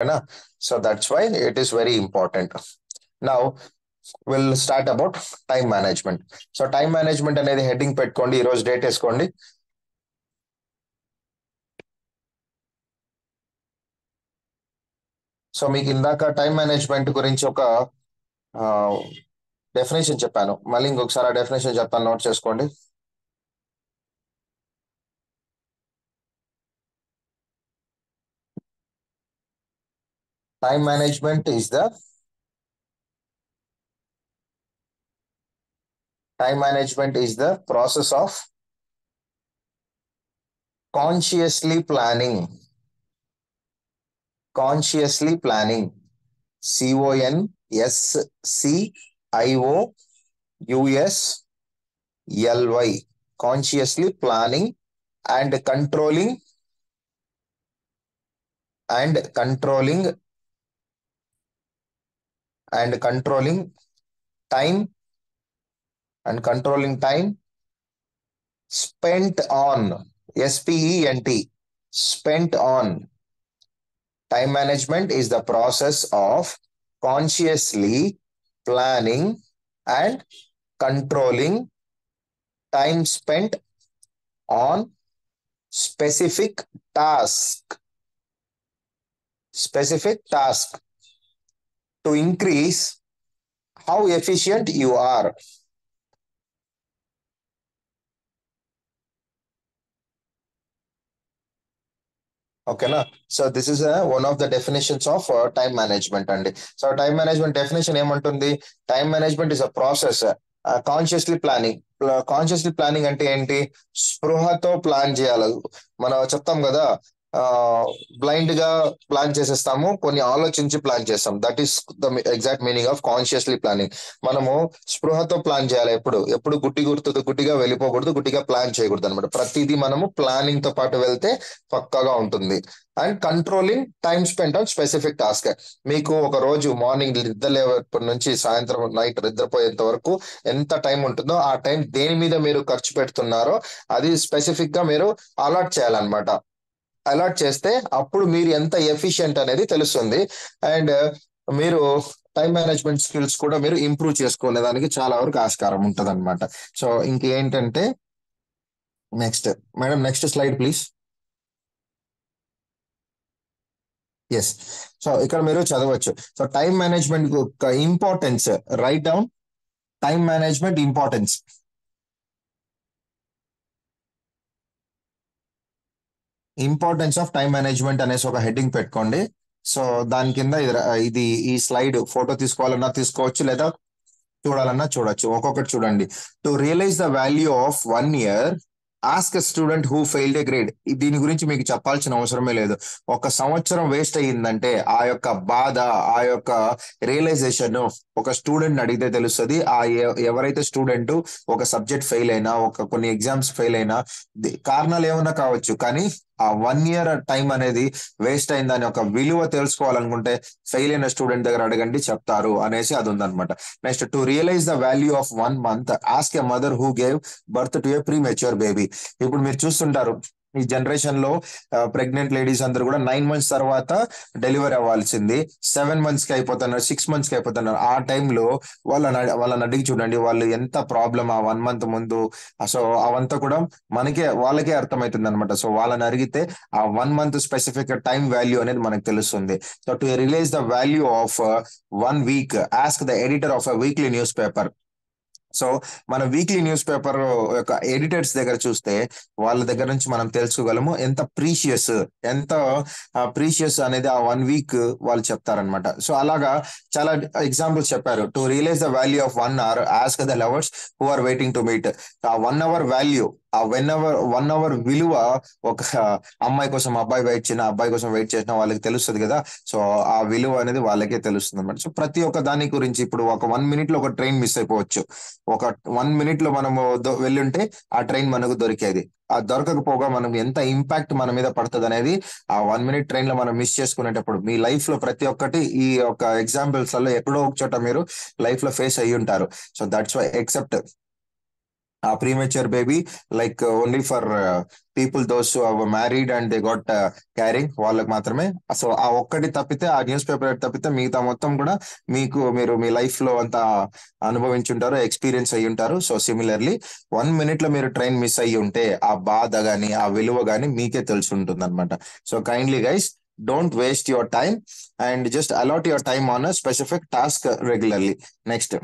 Right? So that's why it is very important. Now, will start about time management so time management అనేది heading పెట్టుకోండి ఈరోజు date వేసుకోండి so మీకు ఇందాక time management గురించి ఒక డెఫినేషన్ చెప్పాను మళ్ళీ ఇంకొకసారి ఆ డెఫినేషన్ చెప్తాను నోట్ చేసుకోండి time management is the time management is the process of consciously planning. Consciously planning. C o n s c i o u s l y. Consciously planning and controlling and controlling and controlling time and controlling time spent on S-P-E-N-T spent on. Time management is the process of consciously planning and controlling time spent on specific task. Specific task to increase how efficient you are. ఓకేనా so this is one of the definitions of time management అండి. So time management definition ఏమంటుంది? Time management is a process consciously planning consciously planning అంటే ఏంటి? స్పృహతో plan చేయాలి. మనం చెప్తాం కదా బ్లైండ్గా ప్లాన్ చేసేస్తాము కొన్ని ఆలోచించి ప్లాన్ చేస్తాం. That is the exact meaning of consciously planning మనము స్పృహతో ప్లాన్ చేయాలి ఎప్పుడు. ఎప్పుడు గుట్టి గుర్తుతో గుట్టిగా వెళ్ళిపోకూడదు గుట్టిగా ప్లాన్ చేయకూడదు అనమాట ప్రతిదీ మనము ప్లానింగ్తో పాటు వెళ్తే పక్కాగా ఉంటుంది. And controlling time spend on specific task మీకు ఒక రోజు మార్నింగ్ నిద్ర నుంచి సాయంత్రం నైట్ నిద్రపోయేంత వరకు ఎంత టైం ఉంటుందో ఆ టైం దేని మీద మీరు ఖర్చు పెడుతున్నారో అది స్పెసిఫిక్గా మీరు అలాట్ చేయాలన్నమాట. అలాట్ చేస్తే అప్పుడు మీరు ఎంత ఎఫిషియంట్ అనేది తెలుస్తుంది. అండ్ మీరు టైం మేనేజ్మెంట్ స్కిల్స్ కూడా మీరు ఇంప్రూవ్ చేసుకునే దానికి చాలా వరకు ఆస్కారం ఉంటుంది అనమాట సో ఇంకేంటంటే next madam next slide please yes so ఇక్కడ మీరు చదవచ్చు. So time management importance write down time management importance importance of time management అనేసి ఒక హెడ్డింగ్ పెట్టుకోండి. సో దాని కింద ఇది ఈ స్లైడ్ ఫోటో తీసుకోవాలన్నా తీసుకోవచ్చు లేదా చూడాలన్నా చూడొచ్చు. ఒక్కొక్కటి చూడండి. To realize the value of one year ask student who failed a grade. దీని గురించి మీకు చెప్పాల్సిన అవసరమే లేదు. ఒక సంవత్సరం వేస్ట్ అయ్యిందంటే ఆ యొక్క బాధ ఆ యొక్క రియలైజేషన్ ఒక స్టూడెంట్ అడిగితే తెలుస్తుంది ఆ ఎవరైతే స్టూడెంట్ ఒక సబ్జెక్ట్ ఫెయిల్ అయినా ఒక కొన్ని ఎగ్జామ్స్ ఫెయిల్ అయినా కారణాలు ఏమన్నా కావచ్చు కానీ ఆ వన్ ఇయర్ టైం అనేది వేస్ట్ అయిందని ఒక విలువ తెలుసుకోవాలనుకుంటే ఫెయిల్ అయిన స్టూడెంట్ దగ్గర అడగండి చెప్తారు అనేసి అది ఉందనమాట next to realize the value of one month ask a mother who gave birth to a premature baby ఇప్పుడు మీరు చూస్తుంటారు ఈ జనరేషన్లో ప్రెగ్నెంట్ లేడీస్ అందరూ కూడా నైన్ మంత్స్ తర్వాత డెలివరీ అవ్వాల్సింది. సెవెన్ మంత్స్కి అయిపోతున్నారు సిక్స్ మంత్స్కి అయిపోతున్నారు. ఆ టైంలో వాళ్ళని వాళ్ళని అడిగి చూడండి వాళ్ళు ఎంత ప్రాబ్లం ఆ వన్ మంత్ ముందు. సో అవంతా కూడా మనకే వాళ్ళకే అర్థమవుతుంది అనమాట సో వాళ్ళని అడిగితే ఆ one month specific time value అనేది మనకు తెలుస్తుంది. So to realize the value of one week ask the editor of a weekly newspaper so మన వీక్లీ న్యూస్ పేపర్ యొక్క ఎడిటర్స్ దగ్గర చూస్తే వాళ్ళ దగ్గర నుంచి మనం తెలుసుకోగలము ఎంత ప్రీషియస్ ఎంత ప్రీషియస్ అనేది ఆ వన్ వీక్ వాళ్ళు చెప్తారనమాట సో అలాగా చాలా ఎగ్జాంపుల్స్ చెప్పారు. To realize the value of one hour ask the lovers who are waiting to meet ఆ వన్ అవర్ వాల్యూ ఆ వన్ అవర్ వన్ అవర్ విలువ ఒక అమ్మాయి కోసం అబ్బాయి వెయిట్ చేసిన అబ్బాయి కోసం వెయిట్ చేసిన వాళ్ళకి తెలుస్తుంది కదా. సో ఆ విలువ అనేది వాళ్ళకే తెలుస్తుంది అనమాట సో ప్రతి ఒక్క దాని గురించి ఇప్పుడు ఒక వన్ మినిట్లో ఒక ట్రైన్ మిస్ అయిపోవచ్చు. ఒక వన్ మినిట్లో మనము వెళ్ళుంటే ఆ ట్రైన్ మనకు దొరికేది. ఆ దొరకకపోగా మనం ఎంత ఇంపాక్ట్ మన మీద పడుతుంది అనేది ఆ వన్ మినిట్ ట్రైన్లో మనం మిస్ చేసుకునేటప్పుడు మీ లైఫ్లో ప్రతి ఒక్కటి ఈ యొక్క ఎగ్జాంపుల్స్లో ఎక్కడో ఒక చోట మీరు లైఫ్లో ఫేస్ అయ్యి ఉంటారు so that's why except a premature baby like only for people those married and they got carrying వాళ్ళకి మాత్రమే. సో ఆ ఒక్కటి తప్పితే ఆ న్యూస్ పేపర్ తప్పితే మిగతా మొత్తం కూడా మీకు మీరు మీ లైఫ్లో అంతా అనుభవించుంటారు ఎక్స్పీరియన్స్ అయ్యి ఉంటారు సో సిమిలర్లీ వన్ మినిట్లో మీరు ట్రైన్ మిస్ అయ్యి ఉంటే ఆ బాధ గానీ ఆ విలువ గానీ మీకే తెలిసి ఉంటుంది అనమాట so kindly guys don't waste your time and just allot your time on a specific task regularly next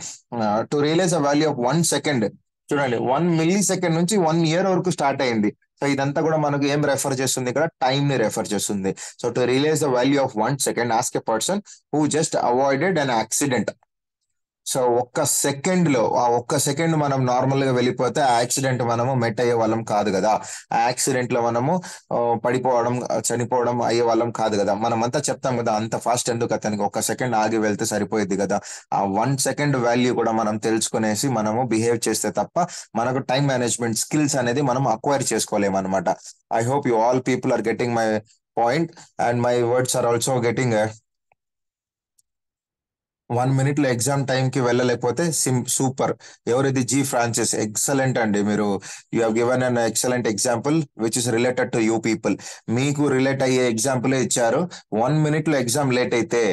to realize a value of one second చూడండి వన్ మిల్లీ సెకండ్ నుంచి వన్ ఇయర్ వరకు స్టార్ట్ అయింది. So ఇదంతా కూడా మనకు ఏం refer చేస్తుంది? ఇక్కడ టైం ని రెఫర్ చేస్తుంది. So to realize the value of one second ask a person who just avoided an accident so ఒక్క సెకండ్లో ఆ ఒక్క సెకండ్ మనం నార్మల్గా వెళ్ళిపోతే ఆ యాక్సిడెంట్ మనము మెట్ అయ్యే వాళ్ళం కాదు కదా. ఆ యాక్సిడెంట్లో మనము పడిపోవడం చనిపోవడం అయ్యే వాళ్ళం కాదు కదా. మనం అంతా చెప్తాం కదా అంత ఫాస్ట్ ఎందుకు అతనికి ఒక్క సెకండ్ ఆగి వెళ్తే సరిపోయేది కదా. ఆ వన్ సెకండ్ వాల్యూ కూడా మనం తెలుసుకునేసి మనము బిహేవ్ చేస్తే తప్ప మనకు టైం మేనేజ్మెంట్ స్కిల్స్ అనేది మనం అక్వైర్ చేసుకోలేము అనమాట I hope you all people are getting my point and my words are also getting one మినిట్లో ఎగ్జామ్ టైం కి వెళ్ళలేకపోతే సిమ్ సూపర్. ఎవరిది జీ ఫ్రాన్సిస్ ఎక్సలెంట్ అండి మీరు. You have given an excellent example which is related to you people. మీకు relate అయ్యే example ఇచ్చారు. వన్ మినిట్లో ఎగ్జామ్ లేట్ అయితే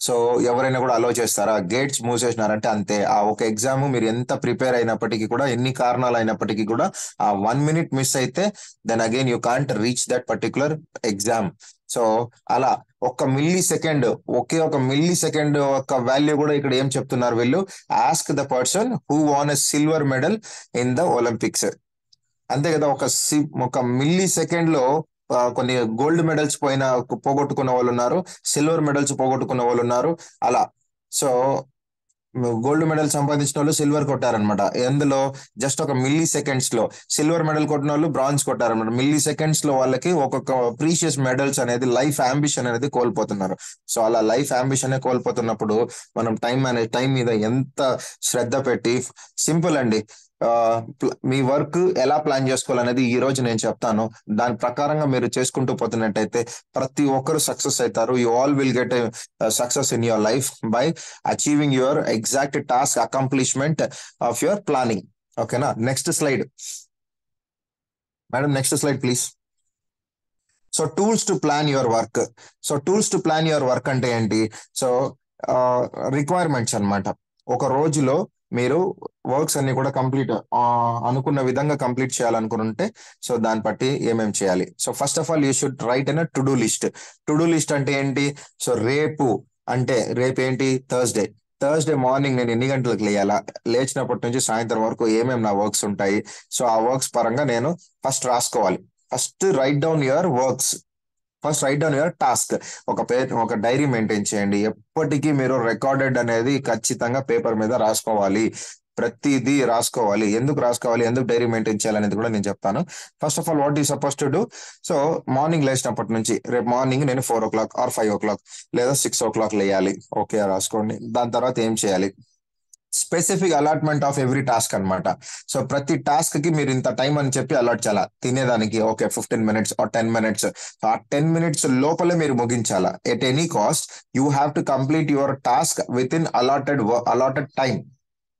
సో ఎవరైనా కూడా అలో చేస్తారా? గేట్స్ మూసేసినారంటే అంతే. ఆ ఒక ఎగ్జామ్ మీరు ఎంత ప్రిపేర్ అయినప్పటికీ కూడా ఎన్ని కారణాలు అయినప్పటికీ కూడా ఆ వన్ మినిట్ మిస్ అయితే then again you can't reach that particular exam so అలా ఒక్క మిల్లీ సెకండ్ ఒకే ఒక మిల్లీ సెకండ్ ఒక వాల్యూ కూడా ఇక్కడ ఏం చెప్తున్నారు వీళ్ళు? Ask the person who won a silver medal in the Olympics అంతే కదా ఒక సి ఒక మిల్లీ సెకండ్లో కొన్ని గోల్డ్ మెడల్స్ పోయిన పోగొట్టుకున్న వాళ్ళు ఉన్నారు సిల్వర్ మెడల్స్ పోగొట్టుకున్న వాళ్ళు ఉన్నారు అలా. సో గోల్డ్ మెడల్ సంపాదించిన వాళ్ళు సిల్వర్ కొట్టారనమాట ఎందులో? జస్ట్ ఒక మిల్లీ సెకండ్స్లో సిల్వర్ మెడల్ కొట్టిన వాళ్ళు బ్రాంజ్ కొట్టారనమాట మిల్లీ సెకండ్స్లో వాళ్ళకి ఒక్కొక్క ప్రీషియస్ మెడల్స్ అనేది లైఫ్ అంబిషన్ అనేది కోల్పోతున్నారు. సో అలా లైఫ్ అంబిషన్ కోల్పోతున్నప్పుడు మనం టైం మేనేజ్ టైం మీద ఎంత శ్రద్ధ పెట్టి సింపుల్ అండి. మీ వర్క్ ఎలా ప్లాన్ చేసుకోవాలనేది ఈ రోజు నేను చెప్తాను. దాని ప్రకారంగా మీరు చేసుకుంటూ పోతున్నట్టయితే ప్రతి ఒక్కరు సక్సెస్ అవుతారు. You all will get success in your life by achieving your exact task accomplishment of your planning. ఓకేనా? Next slide. Madam next slide please. So tools to plan your work. So tools to plan your work అంటే ఏంటి? So requirements అన్నమాట. ఒక రోజులో మీరు works అన్ని కూడా complete అనుకున్న విధంగా కంప్లీట్ చేయాలనుకుంటే సో దాన్ని బట్టి ఏమేమి చేయాలి? So first of all you should write an to do list. To do list అంటే ఏంటి? సో రేపు అంటే రేపు ఏంటి? థర్స్డే. థర్స్డే మార్నింగ్ నేను ఎన్ని గంటలకు లేయాలా? లేచినప్పటి నుంచి సాయంత్రం వరకు ఏమేమి నా వర్క్స్ ఉంటాయి? సో ఆ వర్క్స్ పరంగా నేను ఫస్ట్ రాసుకోవాలి. First write down your works. First write down your task ఒక పే ఒక డైరీ మెయింటైన్ చేయండి. ఎప్పటికీ మీరు రికార్డెడ్ అనేది ఖచ్చితంగా పేపర్ మీద రాసుకోవాలి. ప్రతిదీ రాసుకోవాలి. ఎందుకు రాసుకోవాలి? ఎందుకు డైరీ మెయింటైన్ చేయాలనేది కూడా నేను చెప్తాను. First of all what we suppose to do so morning లేచినప్పటి నుంచి రేపు మార్నింగ్ నేను four o'clock or five o'clock లేదా సిక్స్ ఓ క్లాక్ లేయాలి. ఓకే రాసుకోండి. దాని తర్వాత ఏం చేయాలి? Specific allotment of every task అన్నమాట. సో ప్రతి టాస్క్కి మీరు ఇంత టైం అని చెప్పి అలాట్ చేయాలా? తినేదానికి okay fifteen minutes or ten minutes so ఆ టెన్ మినిట్స్ లోపలే మీరు ముగించాలా? At any cost you have to complete your task with in allotted allotted time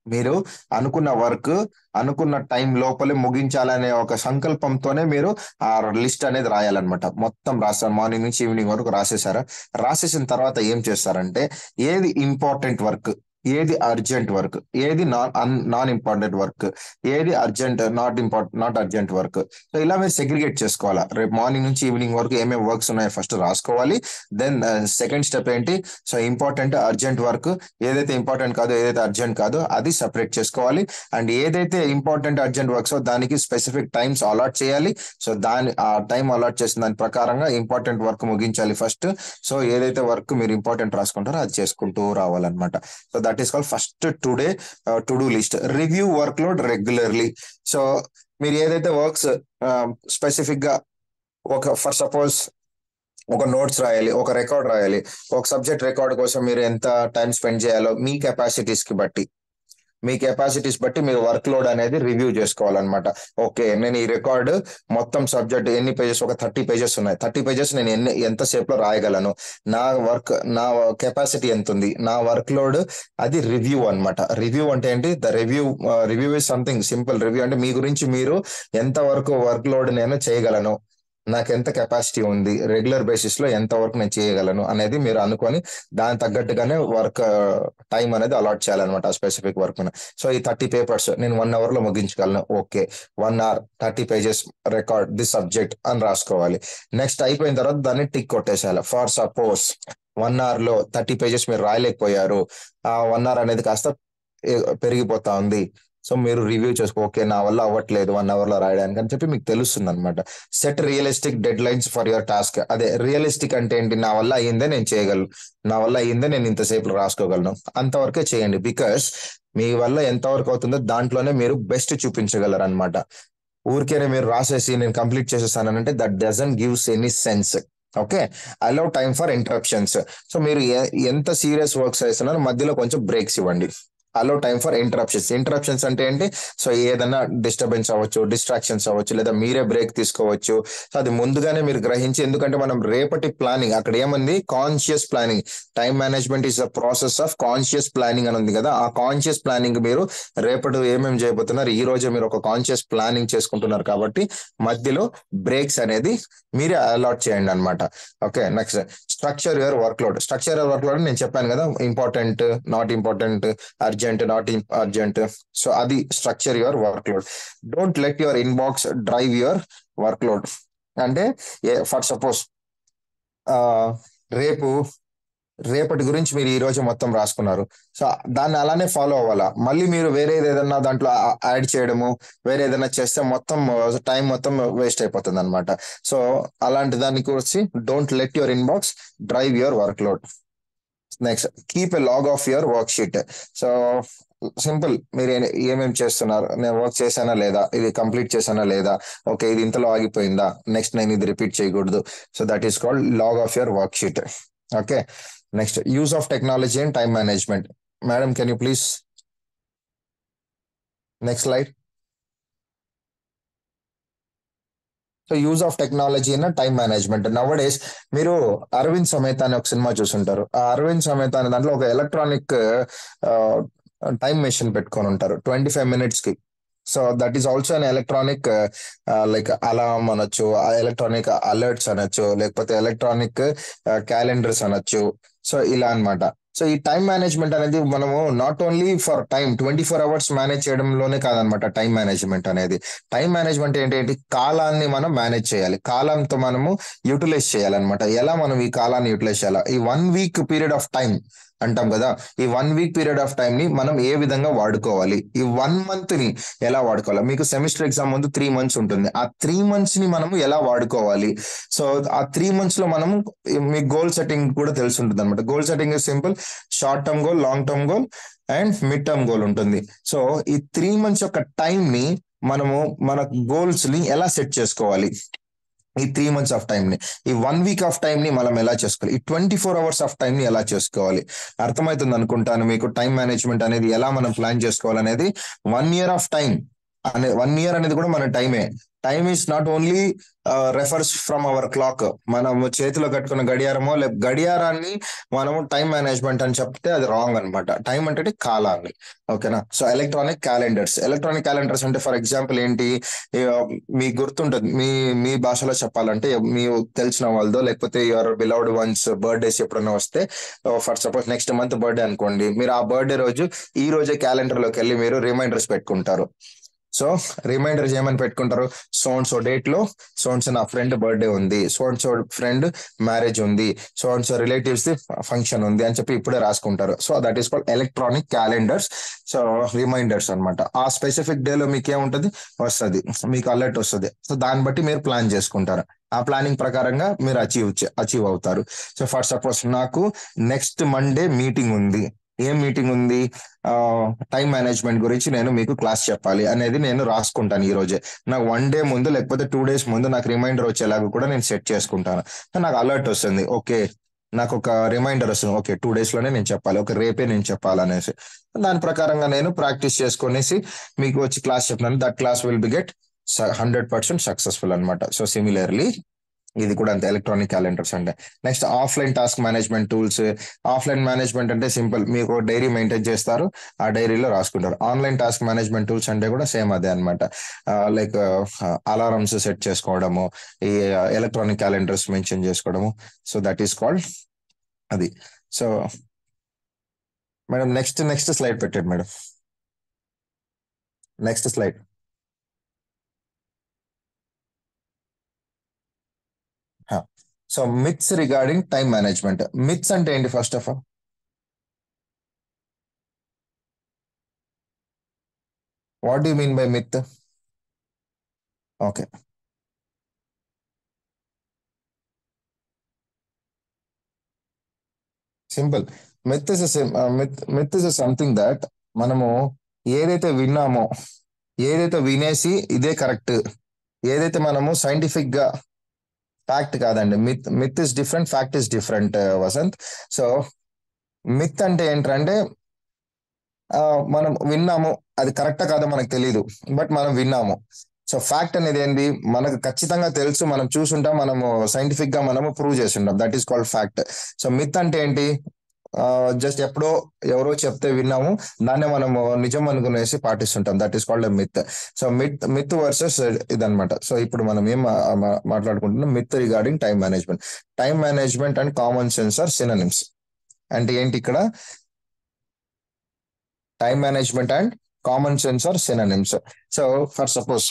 మీరు అనుకున్న వర్క్ అనుకున్న టైం లోపలే ముగించాలనే ఒక సంకల్పంతోనే మీరు ఆ లిస్ట్ అనేది రాయాలన్నమాట. మొత్తం రాస్తారు మార్నింగ్ నుంచి ఈవినింగ్ వరకు రాసేసారు రాసేసిన తర్వాత ఏం చేస్తారంటే ఏది ఇంపార్టెంట్ వర్క్ ఏది అర్జెంట్ వర్క్ ఏది నాన్ నాన్ ఇంపార్టెంట్ వర్క్ ఏది urgent not important not urgent work. So ఇలా మీరు సెగ్రిగేట్ చేసుకోవాలా. రేపు మార్నింగ్ నుంచి ఈవినింగ్ వరకు ఏమేమి వర్క్స్ ఉన్నాయో ఫస్ట్ రాసుకోవాలి. దెన్ సెకండ్ స్టెప్ ఏంటి? So important urgent work. ఏదైతే ఇంపార్టెంట్ కాదో ఏదైతే అర్జెంట్ కాదో అది సపరేట్ చేసుకోవాలి. అండ్ ఏదైతే ఇంపార్టెంట్ అర్జెంట్ వర్క్స్ దానికి స్పెసిఫిక్ టైమ్స్ అలాట్ చేయాలి. సో దాని ఆ టైం అలాట్ చేసిన దాని ప్రకారంగా ఇంపార్టెంట్ వర్క్ ముగించాలి ఫస్ట్. సో ఏదైతే వర్క్ మీరు ఇంపార్టెంట్ రాసుకుంటారో అది చేసుకుంటూ రావాలన్నమాట. So that is call first today to do list review work load regularly so మీరు ఏదైతే వర్క్స్ um, స్పెసిఫిక్గా ఒక ఫర్ సపోజ్ ఒక నోట్స్ రాయాలి ఒక రికార్డ్ రాయాలి ఒక సబ్జెక్ట్ రికార్డ్ కోసం మీరు ఎంత టైం స్పెండ్ చేయాలో మీ కెపాసిటీస్కి బట్టి. మీ కెపాసిటీస్ బట్టి మీరు వర్క్ లోడ్ అనేది రివ్యూ చేసుకోవాలన్నమాట. ఓకే నేను ఈ రికార్డ్ మొత్తం సబ్జెక్ట్ ఎన్ని పేజెస్ ఒక థర్టీ పేజెస్ ఉన్నాయి. థర్టీ పేజెస్ నేను ఎన్ని ఎంత సేపులో రాయగలను? నా వర్క్ నా కెపాసిటీ ఎంత ఉంది నా వర్క్ లోడ్ అది రివ్యూ అన్నమాట. రివ్యూ అంటే ఏంటి? The review review is something simple review అంటే మీ గురించి మీరు ఎంత వరకు వర్క్ లోడ్ నేను చేయగలను? నాకు ఎంత కెపాసిటీ ఉంది రెగ్యులర్ బేసిస్లో ఎంత వర్క్ నేను చేయగలను అనేది మీరు అనుకొని దాని తగ్గట్టుగానే వర్క్ టైం అనేది అలాట్ చేయాలన్నమాట ఆ స్పెసిఫిక్ వర్క్ సో ఈ థర్టీ పేపర్స్ నేను వన్ అవర్లో ముగించగలను. Okay one hour thirty pages record the subject అని రాసుకోవాలి. నెక్స్ట్ అయిపోయిన తర్వాత దాన్ని టిక్ కొట్టేసేయాలి. ఫర్ సపోజ్ వన్ అవర్లో థర్టీ పేజెస్ మీరు రాయలేకపోయారు. ఆ వన్ అవర్ అనేది కాస్త పెరిగిపోతా ఉంది. సో మీరు రివ్యూ చేసుకో ఓకే నా వల్ల అవ్వట్లేదు వన్ అవర్లో రాయడానికి అని చెప్పి మీకు తెలుస్తుంది అనమాట set realistic deadlines for your task అదే రియలిస్టిక్ అంటే ఏంటి? నా వల్ల అయ్యిందే నేను చేయగలను. నా వల్ల అయ్యిందే నేను ఇంతసేపు రాసుకోగలను. అంతవరకే చేయండి. బికాస్ మీ వల్ల ఎంతవరకు అవుతుందో దాంట్లోనే మీరు బెస్ట్ చూపించగలరు అనమాట ఊరికేనే మీరు రాసేసి నేను complete చేసేసానంటే that doesn't gives any sense okay? Allow time for interruptions so మీరు ఎంత సీరియస్ వర్క్స్ చేస్తున్నారు మధ్యలో కొంచెం బ్రేక్స్ ఇవ్వండి. Allow time for interruptions interruptions అంటే ఏంటి? సో ఏదైనా డిస్టర్బెన్స్ అవ్వచ్చు డిస్ట్రాక్షన్స్ అవ్వచ్చు లేదా మీరే బ్రేక్ తీసుకోవచ్చు. సో అది ముందుగానే మీరు గ్రహించి ఎందుకంటే మనం రేపటి ప్లానింగ్ అక్కడ ఏముంది? Conscious planning time management is the process of conscious planning అని ఉంది కదా? ఆ కాన్షియస్ ప్లానింగ్ మీరు రేపటి ఏమేమి చేయబోతున్నారు? ఈ రోజే మీరు ఒక కాన్షియస్ ప్లానింగ్ చేసుకుంటున్నారు కాబట్టి మధ్యలో బ్రేక్స్ అనేది మీరే అలాట్ చేయండి అనమాట okay next structure your work load structure your work load నేను చెప్పాను కదా important not important urgent not urgent so అది structure your work load don't let your inbox drive your work load అంటే for suppose రేపు రేపటి గురించి మీరు ఈ రోజు మొత్తం రాసుకున్నారు. సో దాన్ని అలానే ఫాలో అవ్వాలా? మళ్ళీ మీరు వేరే ఏదైనా దాంట్లో యాడ్ చేయడము వేరే ఏదైనా చేస్తే మొత్తం టైం మొత్తం వేస్ట్ అయిపోతుంది అనమాట సో అలాంటి దాన్ని కూర్చి don't let your inbox drive your work load next keep a log of your work sheet so simple మీరు ఏమేమి చేస్తున్నారు? నేను వర్క్ చేశానా లేదా? ఇది కంప్లీట్ చేశానా లేదా? ఓకే ఇది ఇంతలో ఆగిపోయిందా? నెక్స్ట్ నేను ఇది రిపీట్ చేయకూడదు. So that is called log of your work sheet okay next use of technology and time management madam can you please next slide so use of technology అన్న time management nowadays మీరు అరవింద్ సమేత అనే ఒక cinema చూసుంటారు. ఆ అరవింద్ సమేత అనే దాంట్లో ఒక electronic time machine పెట్టుకొని ఉంటారు. ట్వంటీ ఫైవ్ మినిట్స్కి so that is also an electronic like alarm అనొచ్చు ఎలక్ట్రానిక్ అలర్ట్స్ అనొచ్చు లేకపోతే ఎలక్ట్రానిక్ క్యాలెండర్స్ అనొచ్చు. సో ఇలా అన్నమాట. సో ఈ టైం మేనేజ్మెంట్ అనేది మనము not only for time twenty four hours manage చేయడంలోనే కాదనమాట టైం మేనేజ్మెంట్ అనేది. టైం మేనేజ్మెంట్ ఏంటి కాలాన్ని మనం మేనేజ్ చేయాలి. కాలంతో మనము యూటిలైజ్ చేయాలన్నమాట. ఎలా మనం ఈ కాలాన్ని యూటిలైజ్ చేయాలి? ఈ one week period of time అంటాం కదా. ఈ one week period of time ని మనం ఏ విధంగా వాడుకోవాలి? ఈ వన్ మంత్ని ఎలా వాడుకోవాలి? మీకు సెమిస్టర్ ఎగ్జామ్ ముందు త్రీ మంత్స్ ఉంటుంది. ఆ త్రీ మంత్స్ని మనము ఎలా వాడుకోవాలి? సో ఆ త్రీ మంత్స్లో మనము మీ గోల్ సెట్టింగ్ కూడా తెలిసి ఉంటుంది అనమాట goal setting simple short term goal long term goal and mid term goal ఉంటుంది. సో ఈ త్రీ మంత్స్ యొక్క టైం ని మనము మన గోల్స్ని ఎలా సెట్ చేసుకోవాలి? ఈ త్రీ మంత్స్ ఆఫ్ టైం ని ఈ వన్ వీక్ ఆఫ్ టైం ని మనం ఎలా చేసుకోవాలి? ఈ twenty four hours of time ని ఎలా చేసుకోవాలి? అర్థమవుతుంది అనుకుంటాను మీకు టైం మేనేజ్మెంట్ అనేది ఎలా మనం ప్లాన్ చేసుకోవాలనేది? వన్ ఇయర్ ఆఫ్ టైం అనే వన్ ఇయర్ అనేది కూడా మన టైమే time is not only refers from our clock మనం చేతిలో కట్టుకున్న గడియారమో లేక గడియారాన్ని మనము టైం మేనేజ్మెంట్ అని చెప్తే అది రాంగ్ అన్నమాట. టైం అంటే కాలాన్ని. ఓకేనా? So electronic calendars electronic calendars అంటే ఫర్ ఎగ్జాంపుల్ ఏంటి? మీ మీకు గుర్తుంటుంది. మీ మీ భాషలో చెప్పాలంటే మీ తెలిసిన వాళ్ళదో లేకపోతే యువర్ బిలౌడ్ వన్స్ బర్త్డేస్ ఎప్పుడైనా వస్తే for suppose next month birthday అనుకోండి మీరు ఆ బర్త్డే రోజు ఈ రోజే క్యాలెండర్లోకి వెళ్ళి మీరు రిమైండర్స్ పెట్టుకుంటారు. సో రిమైండర్ చేయమని పెట్టుకుంటారు. సోన్ సో డేట్లో సోన్స్ నా ఫ్రెండ్ బర్త్డే ఉంది. So and so friend marriage ఉంది. So and so relatives the function ఉంది అని చెప్పి ఇప్పుడే రాసుకుంటారు. So that is called electronic calendars so reminders అన్నమాట. ఆ స్పెసిఫిక్ డే లో మీకు ఏముంటది? వస్తుంది. మీకు అలర్ట్ వస్తుంది. సో దాన్ని బట్టి మీరు ప్లాన్ చేసుకుంటారు. ఆ ప్లానింగ్ ప్రకారంగా మీరు అచీవ్ అచీవ్ అవుతారు. సో ఫర్ సపోజ్ నాకు నెక్స్ట్ మండే మీటింగ్ ఉంది. ఏం మీటింగ్ ఉంది? టైం మేనేజ్మెంట్ గురించి నేను మీకు క్లాస్ చెప్పాలి అనేది నేను రాసుకుంటాను ఈ రోజే. నాకు వన్ డే ముందు లేకపోతే టూ డేస్ ముందు నాకు రిమైండర్ వచ్చేలాగా కూడా నేను సెట్ చేసుకుంటాను. నాకు అలర్ట్ వస్తుంది. ఓకే నాకు ఒక రిమైండర్ వస్తుంది. ఓకే టూ డేస్లోనే నేను చెప్పాలి. ఒక రేపే నేను చెప్పాలనేసి. దాని ప్రకారంగా నేను ప్రాక్టీస్ చేసుకునేసి మీకు వచ్చి క్లాస్ చెప్తున్నాను that class will be get hundred percent successful అనమాట సో సిమిలర్లీ ఇది కూడా అంతే ఎలక్ట్రానిక్ క్యాలెండర్స్ అంటే. Next offline task management tools offline management అంటే సింపుల్ మీకు డైరీ మెయింటైన్ చేస్తారు ఆ డైరీలో రాసుకుంటారు. ఆన్లైన్ టాస్క్ మేనేజ్మెంట్ టూల్స్ అంటే కూడా సేమ్ అదే అనమాట లైక్ అలారమ్స్ సెట్ చేసుకోవడము ఈ ఎలక్ట్రానిక్ క్యాలెండర్స్ మెన్షన్ చేసుకోవడము. సో దట్ ఈస్ కాల్డ్ అది. So madam next next slide పెట్టండి madam next slide so myths regarding time management myths అంటే ఏంటి first of all what do mean by myth okay simple myth is myth myth is something that మనము ఏదైతే విన్నామో ఏదైతే వినేసి ఇదే correct ఏదైతే మనము సైంటిఫిక్గా ఫ్యాక్ట్ కాదండి. Myth myth is different fact is different Vasanth. So myth అంటే ఏంటంటే మనం విన్నాము అది కరెక్టా కాదో మనకు తెలియదు బట్ మనం విన్నాము. సో ఫ్యాక్ట్ అనేది ఏంటి మనకు ఖచ్చితంగా తెలుసు మనం చూసుంటాం మనము సైంటిఫిక్గా మనము ప్రూవ్ చేసి ఉంటాం. That is called fact so myth అంటే ఏంటి? జస్ట్ ఎప్పుడో ఎవరో చెప్తే విన్నాము. దాన్నే మనము నిజం అనుకునేసి పాటిస్తుంటాం. That is called myth so myth myth versus ఇదనమాట సో ఇప్పుడు మనం ఏం మాట్లాడుకుంటున్నాం? Myth regarding time management time management and common sense are synonyms అంటే ఏంటి ఇక్కడ? Time management and common sense are synonyms so for suppose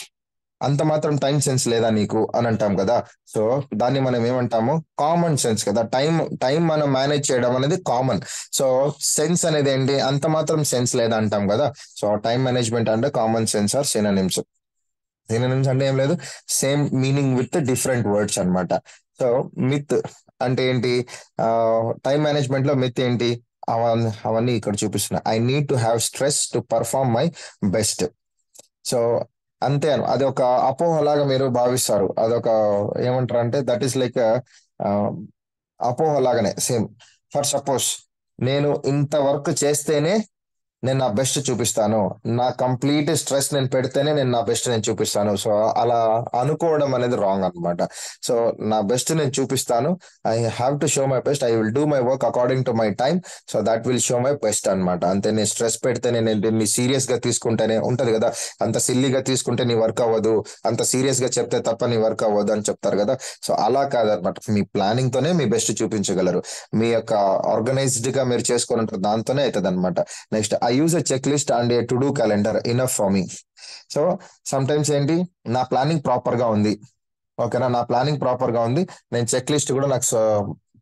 అంత మాత్రం టైం సెన్స్ లేదా నీకు అని అంటాం కదా. సో దాన్ని మనం ఏమంటాము? కామన్ సెన్స్ కదా. టైం టైం మనం మేనేజ్ చేయడం అనేది కామన్ సో సెన్స్ అనేది ఏంటి? అంత మాత్రం సెన్స్ లేదా అంటాం కదా. సో టైం మేనేజ్మెంట్ అంటే common sense are synonyms synonyms అంటే ఏం లేదు. Same meaning with different words అన్నమాట. సో మిత్ అంటే ఏంటి? టైం మేనేజ్మెంట్లో మిత్ ఏంటి? అవన్నీ అవన్నీ ఇక్కడ చూపిస్తున్నా. I need to have stress to perform my best so అంతే అను- అది ఒక అపోహలాగా మీరు భావిస్తారు. అదొక ఏమంటారు అంటే దట్ ఈస్ లైక్ అపోహలాగానే సేమ్ ఫర్ సపోజ్ నేను ఇంత వర్క్ చేస్తేనే నేను నా బెస్ట్ చూపిస్తాను. నా కంప్లీట్ స్ట్రెస్ నేను పెడితేనే నేను నా బెస్ట్ నేను చూపిస్తాను. సో అలా అనుకోవడం అనేది రాంగ్ అన్నమాట. సో నా బెస్ట్ నేను చూపిస్తాను. I have to show my best I will do my work according to my time so that will show my best అన్నమాట. అంతే నేను స్ట్రెస్ పెడితేనే నేను దీన్ని సీరియస్గా తీసుకుంటేనే ఉంటది కదా. అంత సిల్లీగా తీసుకుంటే నీ వర్క్ అవ్వదు. అంత సీరియస్గా చెప్తే తప్ప నీ వర్క్ అవ్వదు అని చెప్తారు కదా. సో అలా కాదనమాట మీ ప్లానింగ్ తోనే మీ బెస్ట్ చూపించగలరు. మీ యొక్క ఆర్గనైజ్డ్గా మీరు చేసుకొని ఉంటారు దాంతోనే అవుతుంది అనమాట next I use a checklist and a to do calendar enough for me so sometimes ఏంటి నా ప్లానింగ్ ప్రాపర్గా ఉంది. ఓకేనా నా ప్లానింగ్ ప్రాపర్గా ఉంది. నేను చెక్ లిస్ట్ కూడా నాకు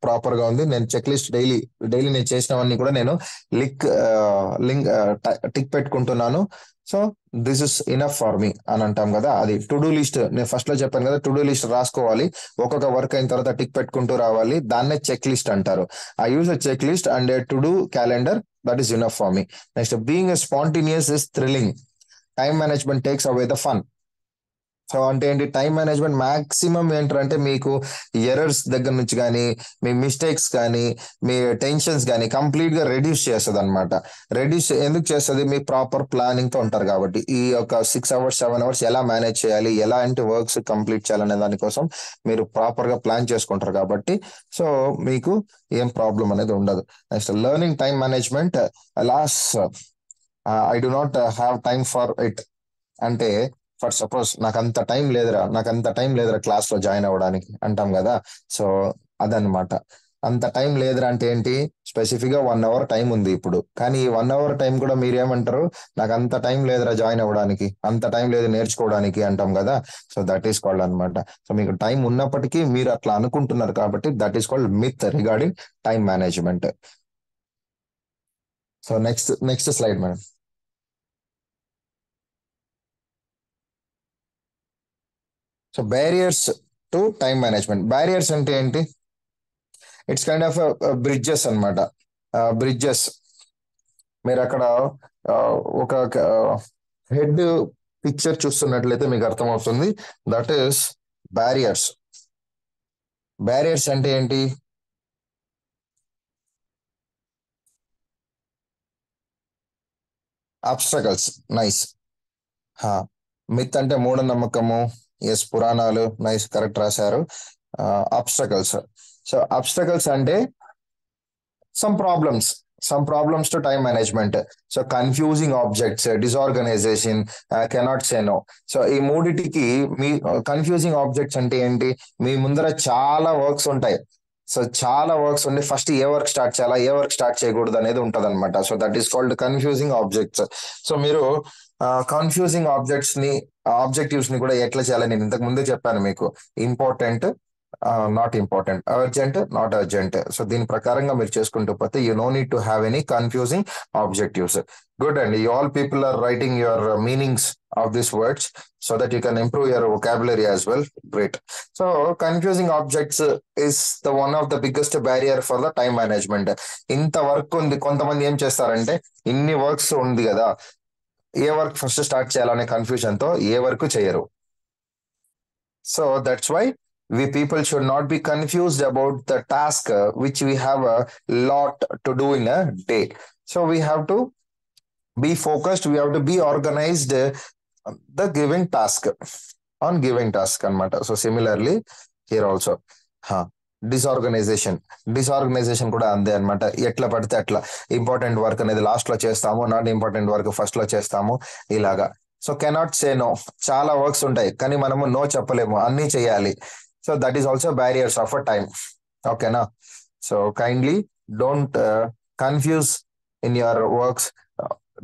ప్రాపర్గా ఉంది. నేను చెక్ లిస్ట్ డైలీ డైలీ నేను చేసినవన్నీ కూడా నేను లిక్ లింక్ టిక్ పెట్టుకుంటున్నాను. So this is enough for me అని అంటాం కదా. అది టు డూ లిస్ట్ నేను ఫస్ట్లో చెప్పాను కదా టు డూ లిస్ట్ రాసుకోవాలి. ఒక్కొక్క వర్క్ అయిన తర్వాత టిక్ పెట్టుకుంటూ రావాలి. దాన్నే చెక్ లిస్ట్ అంటారు. I use a checklist and to do calendar that is enough for me next being a spontaneous is thrilling time management takes away the fun so అంటే ఏంటి? టైం మేనేజ్మెంట్ మాక్సిమం ఏంటంటే మీకు errors దగ్గర నుంచి కానీ మీ mistakes కానీ మీ టెన్షన్స్ కానీ కంప్లీట్గా రెడ్యూస్ చేస్తుంది అనమాట రెడ్యూస్ ఎందుకు చేస్తుంది? మీ ప్రాపర్ ప్లానింగ్తో ఉంటారు కాబట్టి. ఈ యొక్క సిక్స్ అవర్స్ సెవెన్ అవర్స్ ఎలా మేనేజ్ చేయాలి? ఎలాంటి వర్క్స్ కంప్లీట్ చేయాలనే దానికోసం మీరు ప్రాపర్గా ప్లాన్ చేసుకుంటారు కాబట్టి. సో మీకు ఏం ప్రాబ్లం అనేది ఉండదు. Next learning time management last I do not have time for it అంటే ఫర్ సపోజ్ నాకు అంత టైం లేదురా నాకు అంత టైం లేదురా క్లాస్లో జాయిన్ అవ్వడానికి అంటాం కదా. సో అదనమాట అంత టైం లేదురా అంటే ఏంటి? స్పెసిఫిక్గా వన్ అవర్ టైం ఉంది ఇప్పుడు. కానీ ఈ వన్ అవర్ టైం కూడా మీరేమంటారు? నాకు అంత టైం లేదురా జాయిన్ అవ్వడానికి అంత టైం లేదు నేర్చుకోవడానికి అంటాం కదా. సో దట్ ఈస్ కాల్డ్ అనమాట సో మీకు టైం ఉన్నప్పటికీ మీరు అట్లా అనుకుంటున్నారు కాబట్టి that is called myth regarding time management so next next slide madam so barriers to time management barriers అంటే ఏంటి? ఇట్స్ కైండ్ ఆఫ్ బ్రిడ్జెస్ అనమాట బ్రిడ్జెస్ మీరు అక్కడ ఒక హెడ్ పిక్చర్ చూస్తున్నట్లయితే మీకు అర్థమవుతుంది. దట్ ఈస్ బ్యారియర్స్ బ్యారియర్స్ అంటే ఏంటి? అబ్స్ట్రకల్స్ నైస్ మిత్ అంటే మూఢనమ్మకము. ఎస్ పురాణాలు నైస్ కరెక్ట్ రాశారు. అబ్స్టకల్స్ సో అబ్స్టకల్స్ అంటే some problems some problems to time management so confusing objects disorganization cannot say no so ఈ మూడిటికి మీ uh, కన్ఫ్యూజింగ్ ఆబ్జెక్ట్స్ అంటే ఏంటి? మీ ముందర చాలా వర్క్స్ ఉంటాయి. సో చాలా వర్క్స్ ఉండి ఫస్ట్ ఏ వర్క్ స్టార్ట్ చేయాలా? ఏ వర్క్ స్టార్ట్ చేయకూడదు అనేది ఉంటుంది అనమాట so that is called confusing objects so మీరు uh, కన్ఫ్యూజింగ్ ఆబ్జెక్ట్స్ని ఆబ్జెక్టివ్స్ని కూడా ఎట్లా చేయాలి నేను ఇంతకు ముందే చెప్పాను మీకు. Important not important. Urgent not urgent. So దీని ప్రకారంగా మీరు చేసుకుంటూ పోతే you no need to have any confusing objectives. Good and. You all people are writing your meanings of this words so that you can improve your vocabulary as well. Great. So confusing objects is the one of the biggest barrier for the time management. ఇంత work ఉంది. కొంతమంది ఏం చేస్తారంటే ఇన్ని works ఉంది కదా ఏ work first start చేయాలనే కన్ఫ్యూజన్తో ఏ వర్క్ చేయరు so that's why we people should not be confused about the task uh, which we have a lot to do in a day so we have to be focused we have to be organized uh, the given task on giving task anamata so similarly here also huh. Disorganization disorganization కూడా అందే అనమాట ఎట్లా పడితే అట్లా. Important work అనేది లాస్ట్లో చేస్తాము not important work ఫస్ట్లో చేస్తాము ఇలాగా. సో కెనాట్ సే నో చాలా వర్క్స్ ఉంటాయి కానీ మనము నో చెప్పలేము. అన్ని చేయాలి. So that is also barriers of a time ఓకేనా so kindly don't confuse in your works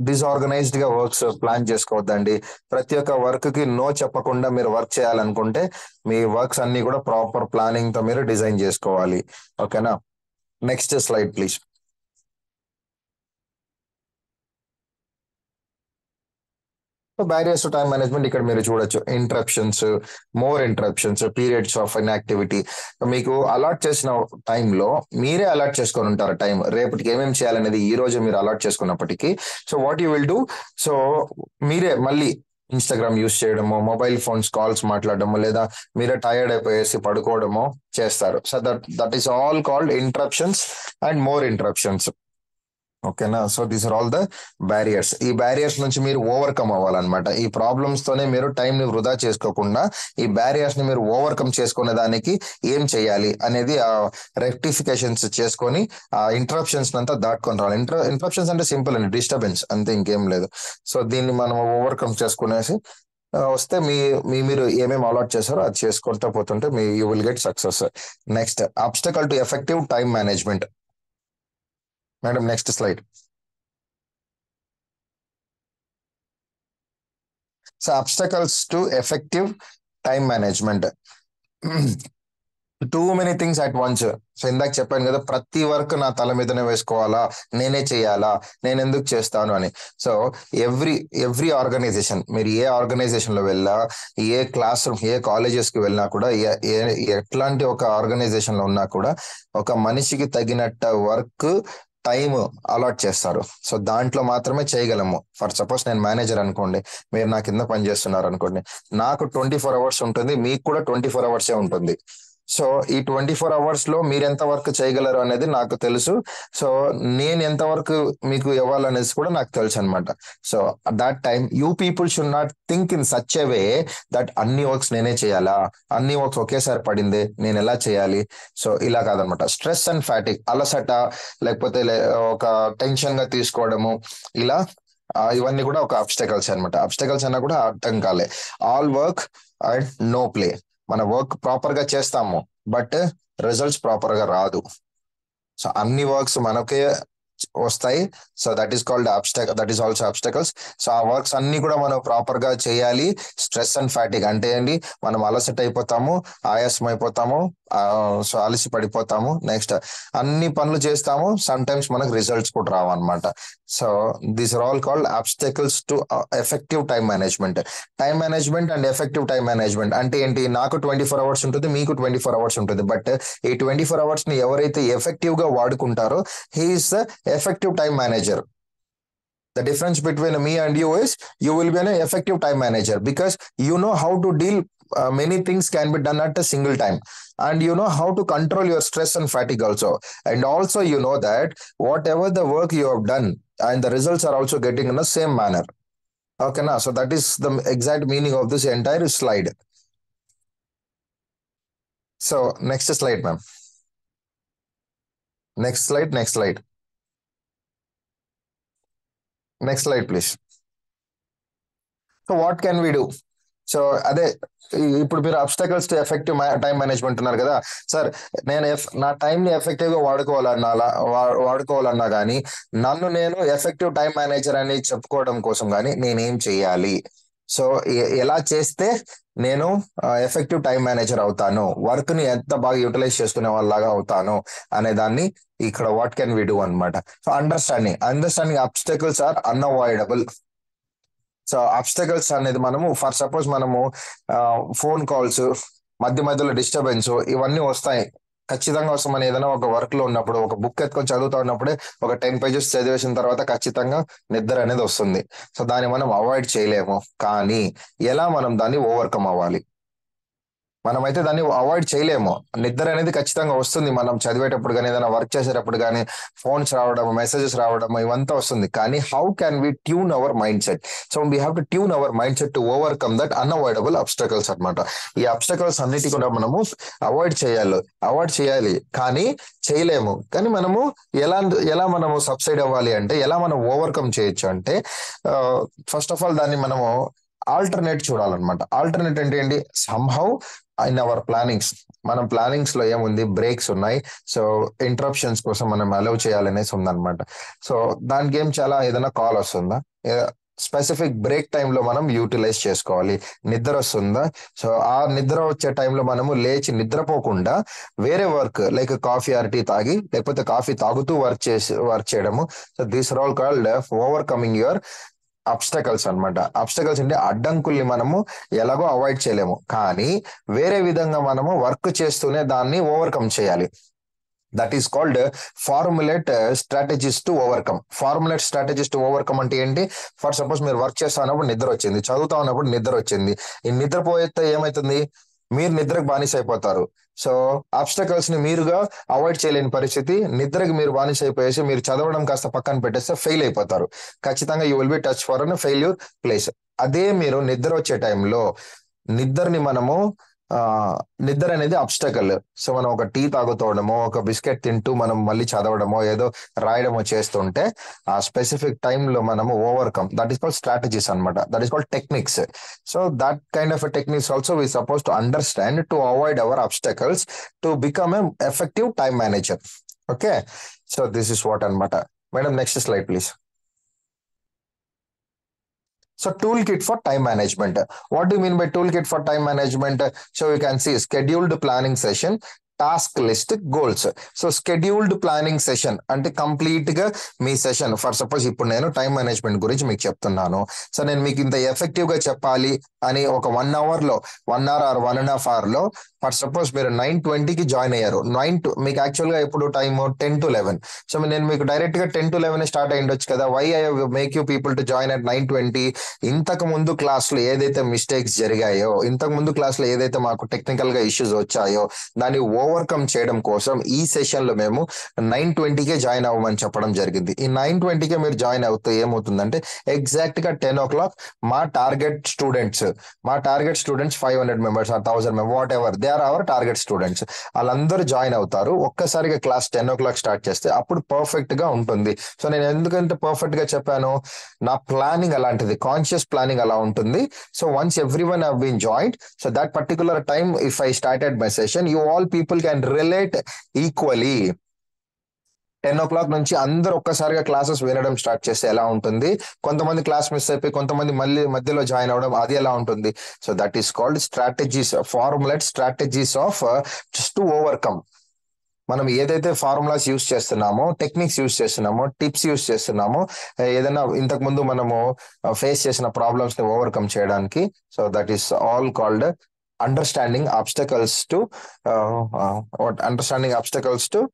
డిస్ఆర్గనైజ్డ్గా works plan చేసుకోవద్దండి. ప్రతి ఒక్క వర్క్కి నో చెప్పకుండా మీరు వర్క్ చేయాలనుకుంటే మీ వర్క్స్ అన్ని కూడా ప్రాపర్ ప్లానింగ్తో మీరు డిజైన్ చేసుకోవాలి. ఓకేనా next slide please barriers to time management ఇక్కడ మీరు చూడొచ్చు. Interruptions more interruptions periods of inactivity మీకు అలాట్ చేసిన టైంలో మీరే అలాట్ చేసుకొని ఉంటారు టైం రేపటికి ఏమేమి చేయాలనేది ఈ రోజు మీరు allot చేసుకున్నప్పటికీ. So what you will do so మీరే మళ్ళీ ఇన్స్టాగ్రామ్ యూస్ చేయడము మొబైల్ ఫోన్స్ కాల్స్ మాట్లాడడము లేదా మీరే టైర్డ్ అయిపోయేసి పడుకోవడము చేస్తారు. So that that is all called interruptions and more interruptions ఓకేనా so these are all the barriers ఈ బ్యారియర్స్ నుంచి మీరు ఓవర్కమ్ అవ్వాలన్నమాట. ఈ ప్రాబ్లమ్స్ తోనే మీరు టైం ని వృధా చేసుకోకుండా ఈ బ్యారియర్స్ని మీరు ఓవర్కమ్ చేసుకునే దానికి ఏం చేయాలి అనేది ఆ రెక్టిఫికేషన్స్ చేసుకొని ఆ ఇంటరప్షన్స్ అంతా దాటుకొని రావాలి. ఇంటర్ ఇంటరప్షన్స్ అంటే సింపుల్ అండి. డిస్టర్బెన్స్ అంతే ఇంకేం లేదు. సో దీన్ని మనం ఓవర్కమ్ చేసుకునేసి వస్తే మీ మీ మీరు ఏమేమి అలాట్ చేశారో అది చేసుకుంటూ పోతుంటే మీ you will get success next obstacle to effective time management madam next slide. So obstacles to effective time management too many things at once so ఇందాక చెప్పాను కదా ప్రతి వర్క్ నా తల మీదనే వేసుకోవాలా? నేనే చేయాలా? నేను ఎందుకు చేస్తాను అని. సో ఎవ్రీ ఎవ్రీ ఆర్గనైజేషన్ మీరు ఏ ఆర్గనైజేషన్లో వెళ్ళా ఏ క్లాస్ రూమ్ ఏ కాలేజెస్కి వెళ్ళినా కూడా ఎట్లాంటి ఒక ఆర్గనైజేషన్లో ఉన్నా కూడా ఒక మనిషికి తగినట్ట వర్క్ టైం అలాట్ చేస్తారు. సో దాంట్లో మాత్రమే చేయగలము. ఫర్ సపోజ్ నేను మేనేజర్ అనుకోండి మీరు నా కింద పని చేస్తున్నారు అనుకోండి నాకు ట్వంటీ ఫోర్ అవర్స్ ఉంటుంది మీకు కూడా ట్వంటీ ఫోర్ అవర్సే ఉంటుంది. సో ఈ ట్వంటీ ఫోర్ అవర్స్లో మీరు ఎంత వర్క్ చేయగలరు అనేది నాకు తెలుసు. సో నేను ఎంత వర్క్ మీకు ఇవ్వాలనేది కూడా నాకు తెలుసు అనమాట so that time you people should not think in such a way that అన్ని వర్క్స్ నేనే చేయాలా? అన్ని వర్క్స్ ఒకేసారి పడింది నేను ఎలా చేయాలి? సో ఇలా కాదనమాట స్ట్రెస్ అండ్ ఫ్యాటిక్ అలసట లేకపోతే ఒక టెన్షన్గా తీసుకోవడము ఇలా ఇవన్నీ కూడా ఒక అబ్స్టకల్స్ అనమాట అబ్స్టకల్స్ అన్నా కూడా ఆటంకాలే all work and no play మన వర్క్ ప్రాపర్గా చేస్తాము బట్ రిజల్ట్స్ ప్రాపర్గా రాదు. సో అన్ని వర్క్స్ మనకే వస్తాయి. So that is called obstacle that is also obstacles. So ఆ వర్క్స్ అన్ని కూడా మనం ప్రాపర్గా చేయాలి. స్ట్రెస్ అండ్ ఫ్యాటిక్ అంటే ఏంటి? మనం అలసట అయిపోతాము ఆయాసం అయిపోతాము సో అలసి పడిపోతాము నెక్స్ట్ అన్ని పనులు చేస్తాము. సమ్ టైమ్స్ మనకు రిజల్ట్స్ కూడా రావు అనమాట so these are all called obstacles to effective time management time management and effective time management అంటే ఏంటి నాకు ట్వంటీ ఫోర్ అవర్స్ ఉంటుంది మీకు ట్వంటీ ఫోర్ అవర్స్ ఉంటుంది బట్ ఈ ట్వంటీ ఫోర్ అవర్స్ ని ఎవరైతే ఎఫెక్టివ్ గా వాడుకుంటారో he's the effective time manager the difference between me and you is you will be an effective time manager because you know how to deal uh, many things can be done at a single time and you know how to control your stress and fatigue also and also you know that whatever the work you have done and the results are also getting in the same manner. Okay, now, so that is the exact meaning of this entire slide. So next slide, ma'am. Next slide, next slide. Next slide, please. So what can we do? So అదే ఇప్పుడు మీరు obstacles to effective time management ఉన్నారు కదా. Sir నేను నా time ని ఎఫెక్టివ్గా వాడుకోవాలన్నా వా- వాడుకోవాలన్నా కానీ నన్ను నేను ఎఫెక్టివ్ టైం మేనేజర్ అని చెప్పుకోవడం కోసం కానీ నేనేం చేయాలి? సో ఎలా చేస్తే నేను ఎఫెక్టివ్ టైం మేనేజర్ అవుతాను? వర్క్ని ఎంత బాగా యూటిలైజ్ చేసుకునే వాళ్ళలాగా అవుతాను? అనే దాన్ని ఇక్కడ వాట్ కెన్ వి డూ అనమాట so understanding understanding obstacles are unavoidable so obstacles అనేది మనము ఫర్ సపోజ్ మనము ఫోన్ కాల్స్ మధ్య మధ్యలో డిస్టర్బెన్స్ ఇవన్నీ వస్తాయి. ఖచ్చితంగా వస్తాం మనం ఏదైనా ఒక వర్క్లో ఉన్నప్పుడు ఒక బుక్ ఎత్తుకొని చదువుతా ఉన్నప్పుడే ఒక టెన్ పేజెస్ చదివేసిన తర్వాత ఖచ్చితంగా నిద్ర అనేది వస్తుంది. సో దాన్ని మనం అవాయిడ్ చేయలేము. కానీ ఎలా మనం దాన్ని ఓవర్కమ్ అవ్వాలి? మనమైతే దాన్ని అవాయిడ్ చేయలేము. నిద్ర అనేది ఖచ్చితంగా వస్తుంది. మనం చదివేటప్పుడు కానీ ఏదైనా వర్క్ చేసేటప్పుడు కానీ ఫోన్స్ రావడం మెసేజెస్ రావడం ఇవంతా వస్తుంది. కానీ how can we tune our mind set so we have to tune our mind set to overcome that unavoidable obstacles అన్నమాట. ఈ అబ్స్టకల్స్ అన్నిటి కూడా మనము అవాయిడ్ చేయాలి. అవాయిడ్ చేయాలి. కానీ చేయలేము. కానీ మనము ఎలా ఎలా మనము సబ్సైడ్ అవ్వాలి అంటే ఎలా మనం ఓవర్కమ్ చేయొచ్చు అంటే ఫస్ట్ ఆఫ్ ఆల్ దాన్ని మనము ఆల్టర్నేట్ చూడాలన్నమాట. ఆల్టర్నేట్ అంటే ఏంటి? సంహౌ ఇన్ అవర్ ప్లానింగ్స్ మనం ప్లానింగ్స్లో ఏముంది? బ్రేక్స్ ఉన్నాయి. సో ఇంటరప్షన్స్ కోసం మనం అలౌ చేయాలనేసి ఉందన్నమాట. సో దానికి ఏం చాలా ఏదైనా కాల్ వస్తుందా? స్పెసిఫిక్ బ్రేక్ టైంలో మనం యూటిలైజ్ చేసుకోవాలి. నిద్ర వస్తుందా? సో ఆ నిద్ర వచ్చే టైంలో మనము లేచి నిద్రపోకుండా వేరే work like coffee or tea తాగి లేకపోతే కాఫీ తాగుతూ వర్క్ చేసి వర్క్ చేయడము. So these are all called overcoming your obstacles అనమాట అబ్స్టకల్స్ అంటే అడ్డంకుల్ని మనము ఎలాగో అవాయిడ్ చేయలేము. కానీ వేరే విధంగా మనము వర్క్ చేస్తూనే దాన్ని ఓవర్కమ్ చేయాలి. That is called formulate strategies to overcome formulate strategies to overcome అంటే ఏంటి? ఫర్ సపోజ్ మీరు వర్క్ చేస్తా ఉన్నప్పుడు నిద్ర వచ్చింది. చదువుతా ఉన్నప్పుడు నిద్ర వచ్చింది. ఈ నిద్రపోయేస్తే ఏమవుతుంది మీరు నిద్రకు బానిస అయిపోతారు సో అబ్స్టకల్స్ని మీరుగా అవాయిడ్ చేయలేని పరిస్థితి నిద్రకి మీరు బానిస అయిపోయేసి మీరు చదవడం కాస్త పక్కన పెట్టేస్తే ఫెయిల్ అయిపోతారు. ఖచ్చితంగా you will be touch for an failure place అదే మీరు నిద్ర వచ్చే టైంలో నిద్రని మనము నిద్ర అనేది అబ్స్టకల్ సో మనం ఒక టీ తాగుతోవడమో ఒక బిస్కెట్ తింటూ మనం మళ్ళీ చదవడమో ఏదో రాయడమో చేస్తుంటే ఆ స్పెసిఫిక్ టైంలో మనము overcome that is call strategies అనమాట that is call techniques so that kind of techniques also we suppose to understand to avoid our obstacles to become a effective time manager okay so this is what అనమాట madam next slide please So toolkit for time management. What do you mean by toolkit for time management? So you can see scheduled planning session, task list goals so scheduled planning session అంటే కంప్లీట్గా మీ session for suppose ఇప్పుడు నేను time management గురించి మీకు చెప్తున్నాను. So నేను మీకు ఇంత ఎఫెక్టివ్గా చెప్పాలి అని ఒక వన్ అవర్లో one hour or one and half అవర్లో ఫర్ సపోజ్ మీరు నైన్ ట్వంటీకి జాయిన్ అయ్యారు. నైన్ టు మీకు యాక్చువల్గా ఇప్పుడు time ten to eleven so నేను మీకు డైరెక్ట్గా టెన్ టు లెవెన్ స్టార్ట్ అయ్యిండొచ్చు కదా. Why I make you people to join at nine twenty ఇంతకు ముందు క్లాస్లో ఏదైతే మిస్టేక్స్ జరిగాయో ఇంతకు ముందు క్లాస్లో ఏదైతే మాకు టెక్నికల్గా ఇష్యూస్ వచ్చాయో దాన్ని ఓవర్కమ్ చేయడం కోసం ఈ సెషన్లో మేము నైన్ ట్వంటీకే జాయిన్ అవ్వమని చెప్పడం జరిగింది. ఈ నైన్ ట్వంటీకే మీరు జాయిన్ అవుతే ఏమవుతుందంటే ఎగ్జాక్ట్గా టెన్ ఓ క్లాక్ మా టార్గెట్ స్టూడెంట్స్ మా target students five hundred members or thousand member whatever they are our target students వాళ్ళందరూ జాయిన్ అవుతారు. ఒక్కసారిగా class ten o'clock start చేస్తే అప్పుడు పర్ఫెక్ట్గా ఉంటుంది. సో నేను ఎందుకంటే పర్ఫెక్ట్గా చెప్పాను? నా ప్లానింగ్ అలాంటిది కాన్షియస్ ప్లానింగ్ అలా ఉంటుంది. So once everyone in joined so that particular time if I started my session you all people can relate equally ten o'clock నుంచి అందరు ఒక్కసారిగా క్లాసెస్ వినడం స్టార్ట్ చేస్తే ఎలా ఉంటుంది? కొంతమంది క్లాస్ మిస్ అయిపోయి కొంతమంది మళ్ళీ మధ్యలో జాయిన్ అవడం అది ఎలా ఉంటుంది? So that is called strategies formulate strategies of just to overcome మనం ఏదైతే ఫార్ములాస్ యూస్ చేస్తున్నామో టెక్నిక్స్ యూస్ చేస్తున్నామో టిప్స్ యూస్ చేస్తున్నామో ఏదైనా ఇంతకు ముందు మనము uh, ఫేస్ చేసిన ప్రాబ్లమ్స్ని ఓవర్కమ్ చేయడానికి. So that is all called understanding obstacles to uh, uh, what understanding obstacles to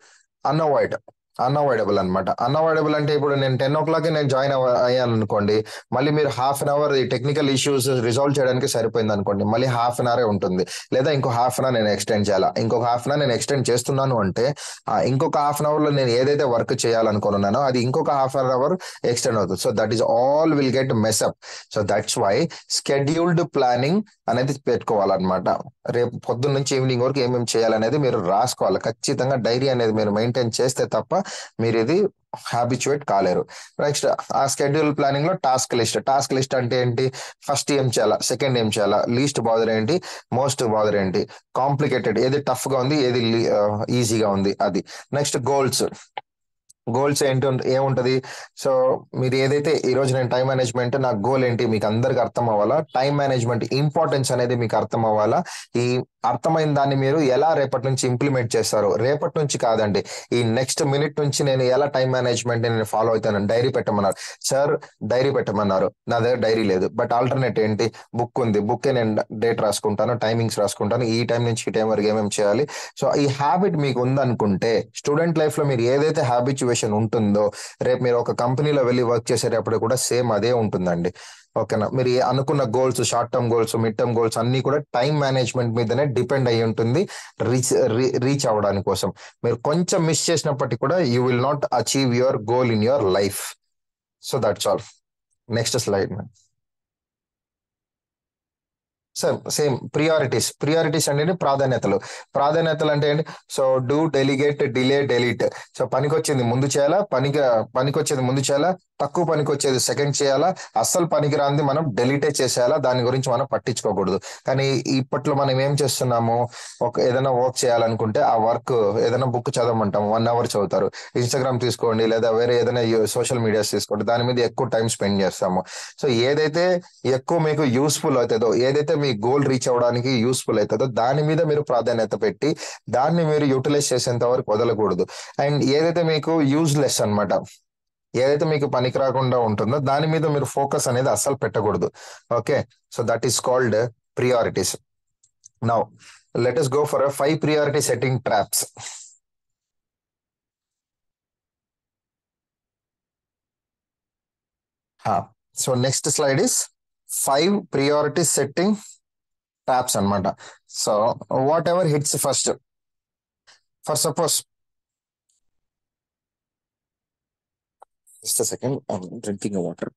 unavoid. Unavoidable అనమాట అన్అవాయిడబుల్ అంటే ఇప్పుడు నేను టెన్ ఓ క్లాక్ నేను జాయిన్ అయ్యాను అనుకోండి మళ్ళీ మీరు హాఫ్ అన్ అవర్ ఈ టెక్నికల్ ఇష్యూస్ రిజాల్వ్ చేయడానికి సరిపోయింది అనుకోండి మళ్ళీ హాఫ్ అన్ అవరే ఉంటుంది. లేదా ఇంకో హాఫ్ అన్ అవర్ నేను ఎక్స్టెండ్ చేయాలా? ఇంకొక హాఫ్ అన్ అవర్ నేను ఎక్స్టెండ్ చేస్తున్నాను అంటే ఇంకొక హాఫ్ అన్ అవర్లో నేను ఏదైతే వర్క్ చేయాలనుకున్నానో అది ఇంకొక హాఫ్ అన్ అవర్ ఎక్స్టెండ్ అవుతుంది. So that is all will get mess up so that's why scheduled planning అనేది పెట్టుకోవాలన్నమాట. రేపు పొద్దున్న నుంచి ఈవినింగ్ వరకు ఏమేమి చేయాలనేది మీరు రాసుకోవాలి. ఖచ్చితంగా డైరీ అనేది మీరు మెయింటైన్ చేస్తే తప్ప మీరు ఇది హ్యాబిచువేట్ కాలేరు నెక్స్ట్ ఆ షెడ్యూల్ ప్లానింగ్లో టాస్క్ లిస్ట్ టాస్క్ లిస్ట్ అంటే ఏంటి? ఫస్ట్ ఏం చేయాలా? సెకండ్ ఏం చేయాలా? లీస్ట్ బాదర్ ఏంటి? మోస్ట్ బాదర్ ఏంటి? కాంప్లికేటెడ్ ఏది టఫ్గా ఉంది? ఏది ఈజీగా ఉంది? అది. నెక్స్ట్ గోల్స్ గోల్స్ ఏంటి ఏముంటది? సో మీరు ఏదైతే ఈ రోజు నేను టైం మేనేజ్మెంట్ నా గోల్ ఏంటి? మీకు అందరికి అర్థం అవ్వాలా? టైం మేనేజ్మెంట్ ఇంపార్టెన్స్ అనేది మీకు అర్థం అవ్వాలా? ఈ అర్థమైన దాన్ని మీరు ఎలా రేపటి నుంచి ఇంప్లిమెంట్ చేస్తారు. రేపటి నుంచి కాదండి. ఈ నెక్స్ట్ మినిట్ నుంచి నేను ఎలా టైం మేనేజ్మెంట్ నేను ఫాలో అవుతాను డైరీ పెట్టమన్నారు. సార్ డైరీ పెట్టమన్నారు. నా దగ్గర డైరీ లేదు. బట్ ఆల్టర్నేట్ ఏంటి? బుక్ ఉంది. బుక్ నేను డేట్ రాసుకుంటాను టైమింగ్స్ రాసుకుంటాను. ఈ టైం నుంచి ఈ టైం వరకు ఏమేమి చేయాలి? సో ఈ హ్యాబిట్ మీకు ఉందనుకుంటే స్టూడెంట్ లైఫ్లో మీరు ఏదైతే హ్యాబిచువేషన్ ఉంటుందో రేపు మీరు ఒక కంపెనీలో వెళ్ళి వర్క్ చేసేటప్పుడు కూడా సేమ్ అదే ఉంటుందండి. ఓకేనా? మీరు అనుకున్న goals short term goals mid term goals అన్ని కూడా టైం మేనేజ్మెంట్ మీదనే డిపెండ్ అయి ఉంటుంది. రీచ్ రీచ్ అవ్వడానికి కోసం. మీరు కొంచెం మిస్ చేసినప్పటికీ కూడా you will not achieve your goal in your life so that's all next slide ma'am sir same priorities priorities అంటే ప్రాధాన్యతలు. ప్రాధాన్యతలు అంటే ఏంటి? So do delegate delay delete so పనికొచ్చింది ముందు చేయాలా? పనికి పనికొచ్చేది ముందు చేయాలా? తక్కువ పనికి వచ్చేది సెకండ్ చేయాలా? అస్సలు పనికి రాంది మనం డెలీటే చేసేయాలా? దాని గురించి మనం పట్టించుకోకూడదు. కానీ ఇప్పట్లో మనం ఏం చేస్తున్నాము? ఒక ఏదైనా వర్క్ చేయాలనుకుంటే ఆ వర్క్ ఏదైనా బుక్ చదవమంటాం వన్ అవర్ చదువుతారు. ఇన్స్టాగ్రామ్ తీసుకోండి లేదా వేరే ఏదైనా సోషల్ మీడియాస్ తీసుకోండి. దాని మీద ఎక్కువ టైం స్పెండ్ చేస్తాము. సో ఏదైతే ఎక్కువ మీకు యూస్ఫుల్ అవుతుందో ఏదైతే మీ గోల్ రీచ్ అవ్వడానికి యూస్ఫుల్ అవుతుందో దాని మీద మీరు ప్రాధాన్యత పెట్టి దాన్ని మీరు యూటిలైజ్ చేసేంత వరకు వదలకూడదు. అండ్ ఏదైతే మీకు యూజ్లెస్ అన్నమాట ఏదైతే మీకు పనికి రాకుండా ఉంటుందో దాని మీద మీరు ఫోకస్ అనేది అస్సలు పెట్టకూడదు. Okay so that is called priorities now let is go for five priority setting traps so next slide is five priority setting taps అన్నమాట. So whatever hits first for suppose just second drinking water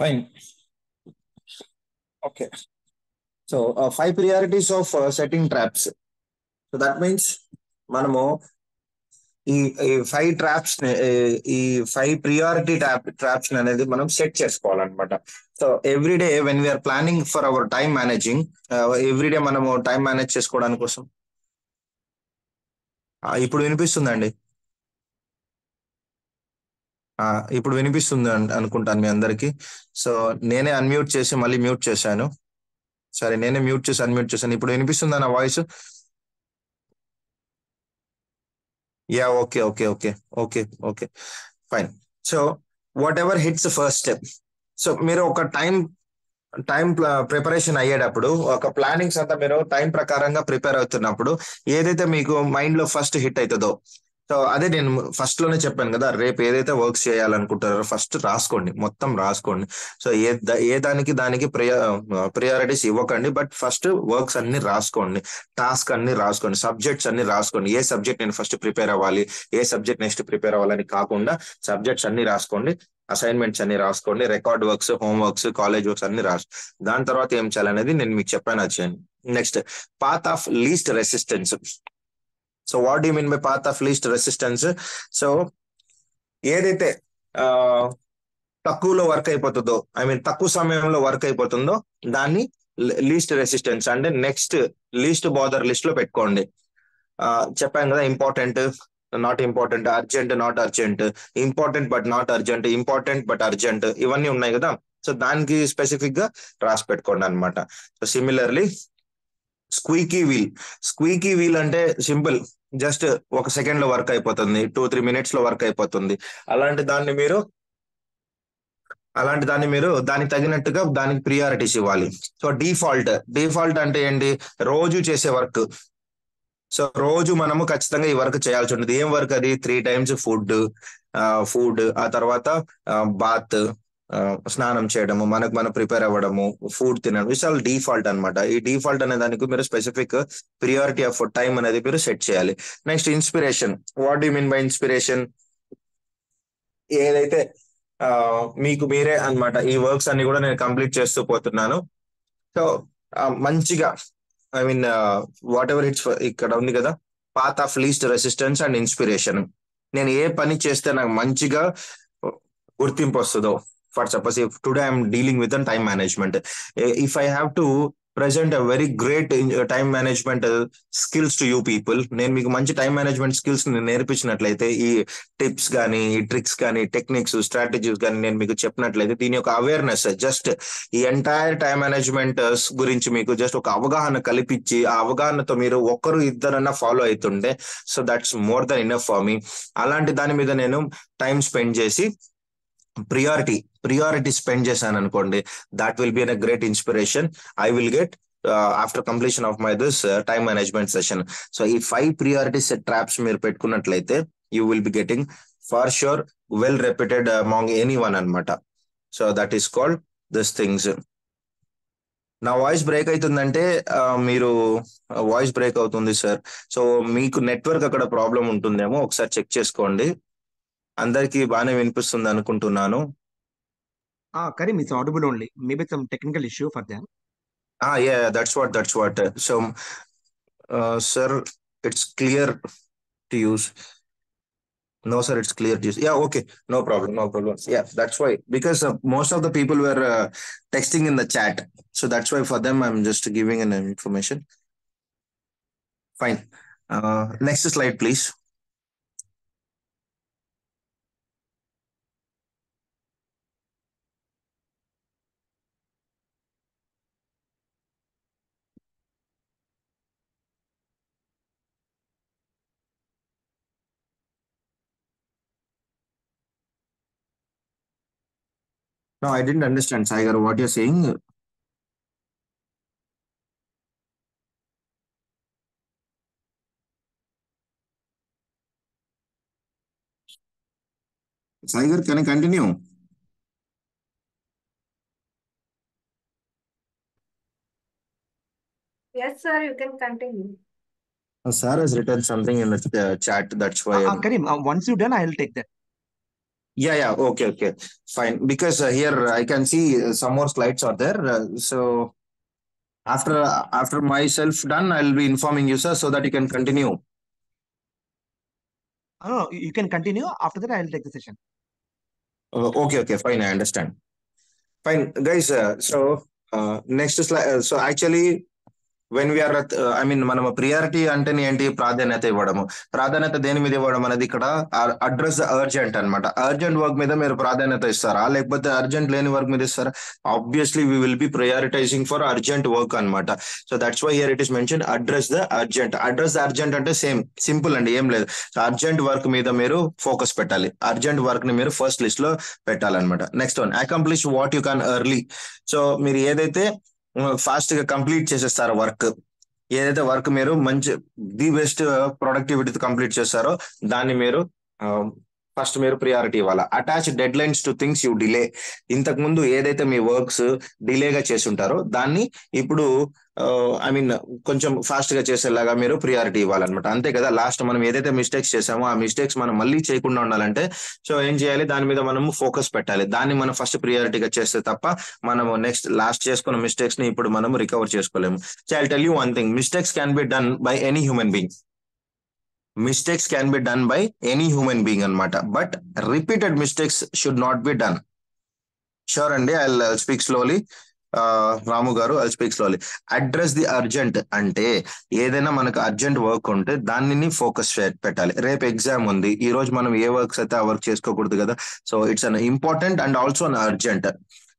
fine okay so five priorities of setting traps so that means మనము ఈ five traps ఈ five priority trap traps అనేది మనం set చేసుకోవాలన్నమాట. So everyday when we are planning for our time managing everyday మనము time manage చేసుకోవడానికి కోసం ఇప్పుడు వినిపిస్తుందండి అండి? ఇప్పుడు వినిపిస్తుంది అనుకుంటాను మీ అందరికి. సో నేనే అన్మ్యూట్ చేసి మళ్ళీ మ్యూట్ చేశాను. సరే నేనే మ్యూట్ చేసి అన్మ్యూట్ చేశాను. ఇప్పుడు వినిపిస్తుందా నా voice yeah okay okay okay okay okay fine so whatever hits first step so మీరు ఒక టైం టైం ప్రిపరేషన్ అయ్యేటప్పుడు ఒక ప్లానింగ్స్ అంతా మీరు టైం ప్రకారంగా ప్రిపేర్ అవుతున్నప్పుడు ఏదైతే మీకు మైండ్లో ఫస్ట్ హిట్ అవుతుందో సో అదే నేను ఫస్ట్లోనే చెప్పాను కదా రేపు ఏదైతే వర్క్స్ చేయాలనుకుంటారో ఫస్ట్ రాసుకోండి మొత్తం రాసుకోండి. సో ఏ ఏ దానికి దానికి ప్రియా ప్రియారిటీస్ ఇవ్వకండి బట్ ఫస్ట్ వర్క్స్ అన్ని రాసుకోండి టాస్క్ అన్ని రాసుకోండి సబ్జెక్ట్స్ అన్ని రాసుకోండి. ఏ సబ్జెక్ట్ నేను ఫస్ట్ ప్రిపేర్ అవ్వాలి ఏ సబ్జెక్ట్ నెక్స్ట్ ప్రిపేర్ అవ్వాలని కాకుండా సబ్జెక్ట్స్ అన్ని రాసుకోండి అసైన్మెంట్స్ అన్ని రాసుకోండి record works home works college works అన్ని రాసు దాని తర్వాత ఏం చేయాలనేది నేను మీకు చెప్పాను వచ్చాను next path of least resistance so what you mean by path of least resistance so ఏదైతే ఆ, తక్కువలో వర్క్ అయిపోతుందో ఐ మీన్ తక్కువ సమయంలో వర్క్ అయిపోతుందో దాన్ని లీస్ట్ రెసిస్టెన్స్ అంటే నెక్స్ట్ లీస్ట్ బాదర్ లిస్ట్లో పెట్టుకోండి. ఆ, చెప్పాను కదా important not important urgent not urgent important but not urgent important but urgent ఇవన్నీ ఉన్నాయి కదా. సో దానికి స్పెసిఫిక్గా రాసి పెట్టుకోండి అనమాట so similarly squeaky wheel. Squeaky wheel అంటే సింపుల్. జస్ట్ ఒక సెకండ్లో వర్క్ అయిపోతుంది. టూ త్రీ మినిట్స్లో వర్క్ అయిపోతుంది. అలాంటి దాన్ని మీరు అలాంటి దాన్ని మీరు దానికి తగినట్టుగా దానికి ప్రియారిటీస్ ఇవ్వాలి. So default. డిఫాల్ట్ అంటే ఏంటి? రోజు చేసే వర్క్. సో రోజు మనము ఖచ్చితంగా ఈ వర్క్ చేయాల్సి ఉంటుంది. ఏం వర్క్ అది? త్రీ టైమ్స్ ఫుడ్ ఫుడ్ ఆ తర్వాత బాత్ స్నానం చేయడము మనకు మనం ప్రిపేర్ అవ్వడము ఫుడ్ తినడం ఇట్స్ ఆల్ డిఫాల్ట్ అన్నమాట. ఈ డిఫాల్ట్ అనే దానికి మీరు స్పెసిఫిక్ ప్రియారిటీ ఆఫ్ టైం అనేది మీరు సెట్ చేయాలి. Next inspiration what you mean by inspiration ఏదైతే ఆ, మీకు మీరే అన్నమాట ఈ వర్క్స్ అన్ని కూడా నేను కంప్లీట్ చేస్తూ పోతున్నాను. సో మంచిగా I mean whatever it's ఇక్కడ ఉంది కదా path of least resistance and inspiration నేను ఏ పని చేస్తే నాకు మంచిగా గుర్తింపు వస్తుందో for suppose if today I'm dealing with time management if I have to present a very great time management skills to you people నేను మీకు మంచి టైం మేనేజ్మెంట్ స్కిల్స్ నేర్పించినట్లయితే ఈ టిప్స్ కానీ ఈ ట్రిక్స్ కానీ టెక్నిక్స్ స్ట్రాటజీస్ కానీ నేను మీకు చెప్పినట్లయితే దీని యొక్క అవేర్నెస్ జస్ట్ eh, ఈ ఎంటైర్ టైం మేనేజ్మెంట్ గురించి మీకు జస్ట్ ఒక అవగాహన కల్పించి ఆ అవగాహనతో మీరు ఒకరు ఇద్దరన్నా ఫాలో అవుతుండే so that's more than enough for మీ అలాంటి దాని మీద నేను టైం స్పెండ్ చేసి ప్రియారిటీ ప్రియారిటీ స్పెండ్ చేశాను అనుకోండి that will be an great inspiration I will get after completion of my this time management session so ఈ ఫైవ్ ప్రియారిటీ సెట్ ట్రాప్స్ మీరు పెట్టుకున్నట్లయితే you will be getting for sure well reputed among anyone అనమాట so that is called this things నా voice break అవుతుందంటే మీరు voice break అవుతుంది sir so మీకు network అక్కడ ప్రాబ్లం ఉంటుందేమో ఒకసారి చెక్ చేసుకోండి. అందరికీ బాగానే వినిపిస్తుంది అనుకుంటున్నాను Ah, Karim, it's audible only. Maybe some technical issue for them. Ah, yeah, that's what, that's what. So, uh, sir, it's clear to use. No, sir, it's clear to use. Yeah, okay, no problem, no problem. Yeah, that's why because uh, most of the people were uh, texting in the chat, so that's why for them I'm just giving an information. Fine. Uh, next slide, please. No, I didn't understand, Saigar, what you're saying. Saigar, can I continue? Yes, sir, you can continue. Uh, Sir has written something in the uh, chat. That's why. Ah, ah, Karim, uh, once you're done, I'll take that. Yeah, yeah. Okay, okay. Fine. Because uh, here I can see uh, some more slides are there. Uh, so after after myself done, I'll be informing you, sir, so that you can continue. No, you can continue. After that, I will take the session. Uh, okay, okay. Fine. I understand. Fine, guys. Uh, so uh, next slide. Uh, so actually, when we are I mean uh, మనము priority అంటేనే ఏంటి? ప్రాధాన్యత ఇవ్వడము. ప్రాధాన్యత దేని మీద ఇవ్వడం అనేది ఇక్కడ అడ్రస్ అర్జెంట్ అన్నమాట. అర్జెంట్ వర్క్ మీద మీరు ప్రాధాన్యత ఇస్తారా? లేకపోతే అర్జెంట్ లేని వర్క్ మీద ఇస్తారా? Obviously we will be prioritizing for urgent work అన్నమాట. So that's why here it is mention address the urgent address the urgent అంటే సేమ్ సింపుల్ అండి ఏం లేదు. అర్జెంట్ వర్క్ మీద మీరు ఫోకస్ పెట్టాలి. అర్జెంట్ వర్క్ని మీరు ఫస్ట్ లిస్ట్లో పెట్టాలన్నమాట. Next one accomplish what you can early so మీరు ఏదైతే ఫాస్ట్గా కంప్లీట్ చేసేస్తారు వర్క్. ఏదైతే వర్క్ మీరు మంచి ది బెస్ట్ ప్రొడక్టివిటీతో కంప్లీట్ చేస్తారో దాన్ని మీరు ఫస్ట్ మీరు ప్రియారిటీ ఇవ్వాలి? Attach deadlines to things you delay ఇంతకు ముందు ఏదైతే మీ వర్క్స్ డిలేగా చేసి ఉంటారో దాన్ని ఇప్పుడు uh, ఐ మీన్ కొంచెం ఫాస్ట్గా చేసేలాగా మీరు ప్రియారిటీ ఇవ్వాలన్నమాట. అంతే కదా? లాస్ట్ మనం ఏదైతే మిస్టేక్స్ చేసామో ఆ మిస్టేక్స్ మనం మళ్ళీ చేయకుండా ఉండాలంటే సో ఏం చేయాలి? దాని మీద మనము ఫోకస్ పెట్టాలి. దాన్ని మనం ఫస్ట్ ప్రియారిటీగా చేస్తే తప్ప మనము నెక్స్ట్ లాస్ట్ చేసుకున్న మిస్టేక్స్ని ఇప్పుడు మనం రికవర్ చేసుకోలేము. So I tell you one thing mistakes can be done by any human being mistakes can be done by any human being అనమాట but repeated mistakes should not be done sure అండి I speak slowly Ramu గారు I speak slowly address the urgent అంటే ఏదైనా మనకు urgent work ఉంటే దానిని focus పెట్టాలి. రేపు ఎగ్జామ్ ఉంది ఈ రోజు మనం ఏ వర్క్స్ అయితే ఆ వర్క్ చేసుకోకూడదు కదా. So it's unimportant and also un urgent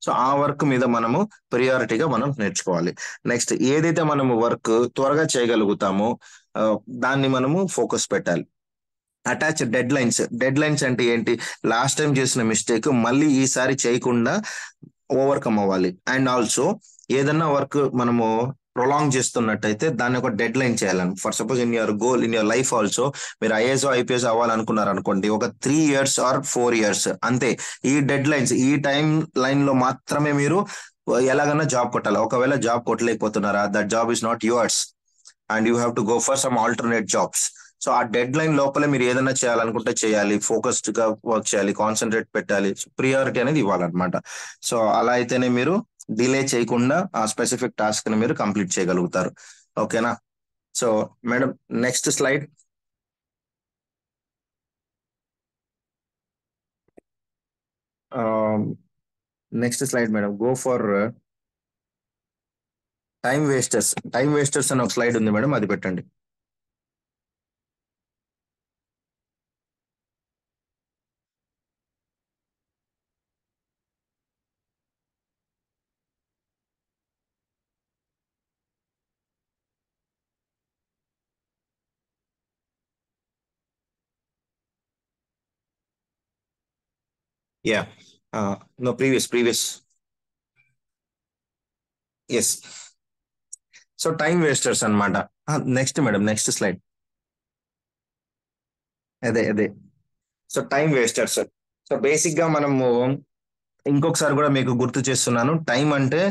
so ఆ వర్క్ మీద మనము ప్రియారిటీగా మనం నేర్చుకోవాలి. నెక్స్ట్ ఏదైతే మనము వర్క్ త్వరగా చేయగలుగుతామో దాన్ని మనము ఫోకస్ పెట్టాలి. Attach deadlines deadlines అంటే ఏంటి? లాస్ట్ టైం చేసిన మిస్టేక్ మళ్ళీ ఈసారి చేయకుండా ఓవర్కమ్ అవ్వాలి. అండ్ ఆల్సో ఏదన్నా వర్క్ మనము ప్రొలాంగ్ చేస్తున్నట్టయితే దాన్ని ఒక డెడ్ లైన్ చేయాలని. For suppose in your goal in your life also మీరు ఐఏఎస్ ఐపీఎస్ అవ్వాలనుకున్నారు అనుకోండి ఒక three years or four years అంతే. ఈ డెడ్ లైన్స్ ఈ టైం లైన్లో మాత్రమే మీరు ఎలాగైనా జాబ్ కొట్టాలి? ఒకవేళ job కొట్టలేకపోతున్నారా? That job is not yours. And you have to go for some alternate jobs so ఆ డెడ్ లైన్ లోపలే మీరు ఏదైనా చేయాలనుకుంటే చేయాలి ఫోకస్డ్గా వర్క్ చేయాలి కాన్సన్ట్రేట్ పెట్టాలి ప్రియారిటీ అనేది ఇవ్వాలన్నమాట. సో అలా అయితేనే మీరు డిలే చేయకుండా ఆ స్పెసిఫిక్ టాస్క్ని మీరు కంప్లీట్ చేయగలుగుతారు. ఓకేనా? So madam next slide next slide madam. Go for time wasters time wasters అని ఒక స్లైడ్ ఉంది మేడం అది పెట్టండి Yeah. Uh, no, previous, previous. Yes. So time wasters అనమాట నెక్స్ట్ మేడం నెక్స్ట్ స్లైడ్ అదే అదే. సో టైం వేస్టర్స్ సో బేసిక్గా మనము ఇంకొకసారి కూడా మీకు గుర్తు చేస్తున్నాను. టైం అంటే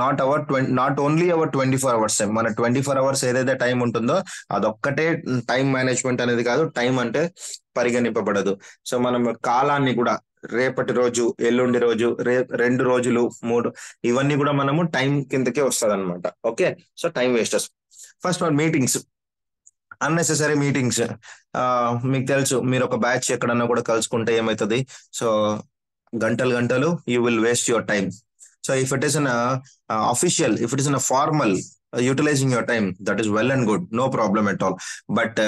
not hour twenty not only hour twenty four hours time మన ట్వంటీ ఫోర్ అవర్స్ ఏదైతే టైం ఉంటుందో అదొక్కటే టైం మేనేజ్మెంట్ అనేది కాదు టైం అంటే పరిగణింపబడదు. సో మనం కాలాన్ని కూడా రేపటి రోజు ఎల్లుండి రోజు రే రెండు రోజులు మూడు ఇవన్నీ కూడా మనము టైం కిందకే వస్తుంది అనమాట okay so time wasters first one meetings unnecessary meetings మీకు తెలుసు మీరు ఒక బ్యాచ్ ఎక్కడన్నా కూడా కలుసుకుంటే ఏమవుతుంది సో గంటలు గంటలు you will waste your time so if it is unofficial if it is un formal utilizing your time that is well and good no problem at all but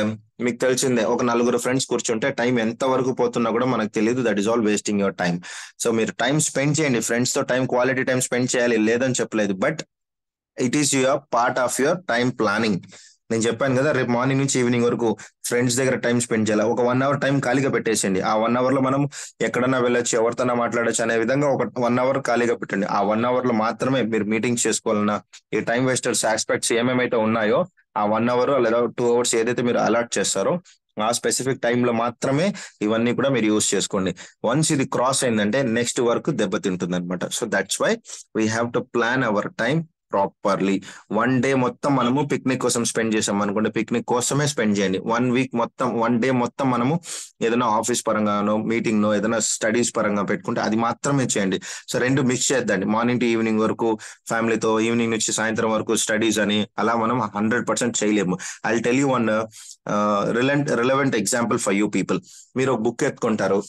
మీకు తెలిసిందే ఒక నలుగురు ఫ్రెండ్స్ కూర్చుంటే టైం ఎంత వరకు పోతున్నా కూడా మనకు తెలియదు that is all wasting your time so మీరు టైం స్పెండ్ చేయండి ఫ్రెండ్స్తో టైం క్వాలిటీ టైం స్పెండ్ చేయాలి లేదని చెప్పలేదు. But it is your part of your time planning నేను చెప్పాను కదా రేపు మార్నింగ్ నుంచి ఈవినింగ్ వరకు ఫ్రెండ్స్ దగ్గర టైం స్పెండ్ చేయాలి. ఒక వన్ అవర్ టైం ఖాళీగా పెట్టేసేయండి. ఆ వన్ అవర్లో మనం ఎక్కడన్నా వెళ్ళొచ్చు ఎవరితోనా మాట్లాడచ్చు అనే విధంగా ఒక వన్ అవర్ ఖాళీగా పెట్టండి. ఆ వన్ అవర్లో మాత్రమే మీరు మీటింగ్స్ చేసుకోవాలన్నా ఈ టైం వేస్టర్స్ ఆస్పెక్ట్స్ ఏమేమైతే ఉన్నాయో ఆ వన్ అవర్ లేదా టూ అవర్స్ ఏదైతే మీరు అలాట్ చేస్తారో ఆ స్పెసిఫిక్లో మాత్రమే ఇవన్నీ కూడా మీరు యూస్ చేసుకోండి. వన్స్ ఇది క్రాస్ అయిందంటే నెక్స్ట్ వర్క్ దెబ్బతింటుంది అనమాట so that's why we have to plan our time properly one day మొత్తం మనము పిక్నిక్ కోసం స్పెండ్ చేసాం అనుకుంటే పిక్నిక్ కోసమే స్పెండ్ చేయండి. వన్ వీక్ మొత్తం వన్ డే మొత్తం మనము ఏదైనా ఆఫీస్ పరంగానో మీటింగ్ నో ఏదైనా స్టడీస్ పరంగా పెట్టుకుంటే అది మాత్రమే చేయండి. సో రెండు మిక్స్ చేద్దండి. మార్నింగ్ టు ఈవినింగ్ వరకు ఫ్యామిలీతో ఈవినింగ్ నుంచి సాయంత్రం వరకు స్టడీస్ అని అలా మనం హండ్రెడ్ పర్సెంట్ చేయలేము. I tell you one relent relevant example for you people మీరు ఒక బుక్ ఎత్తుకుంటారు.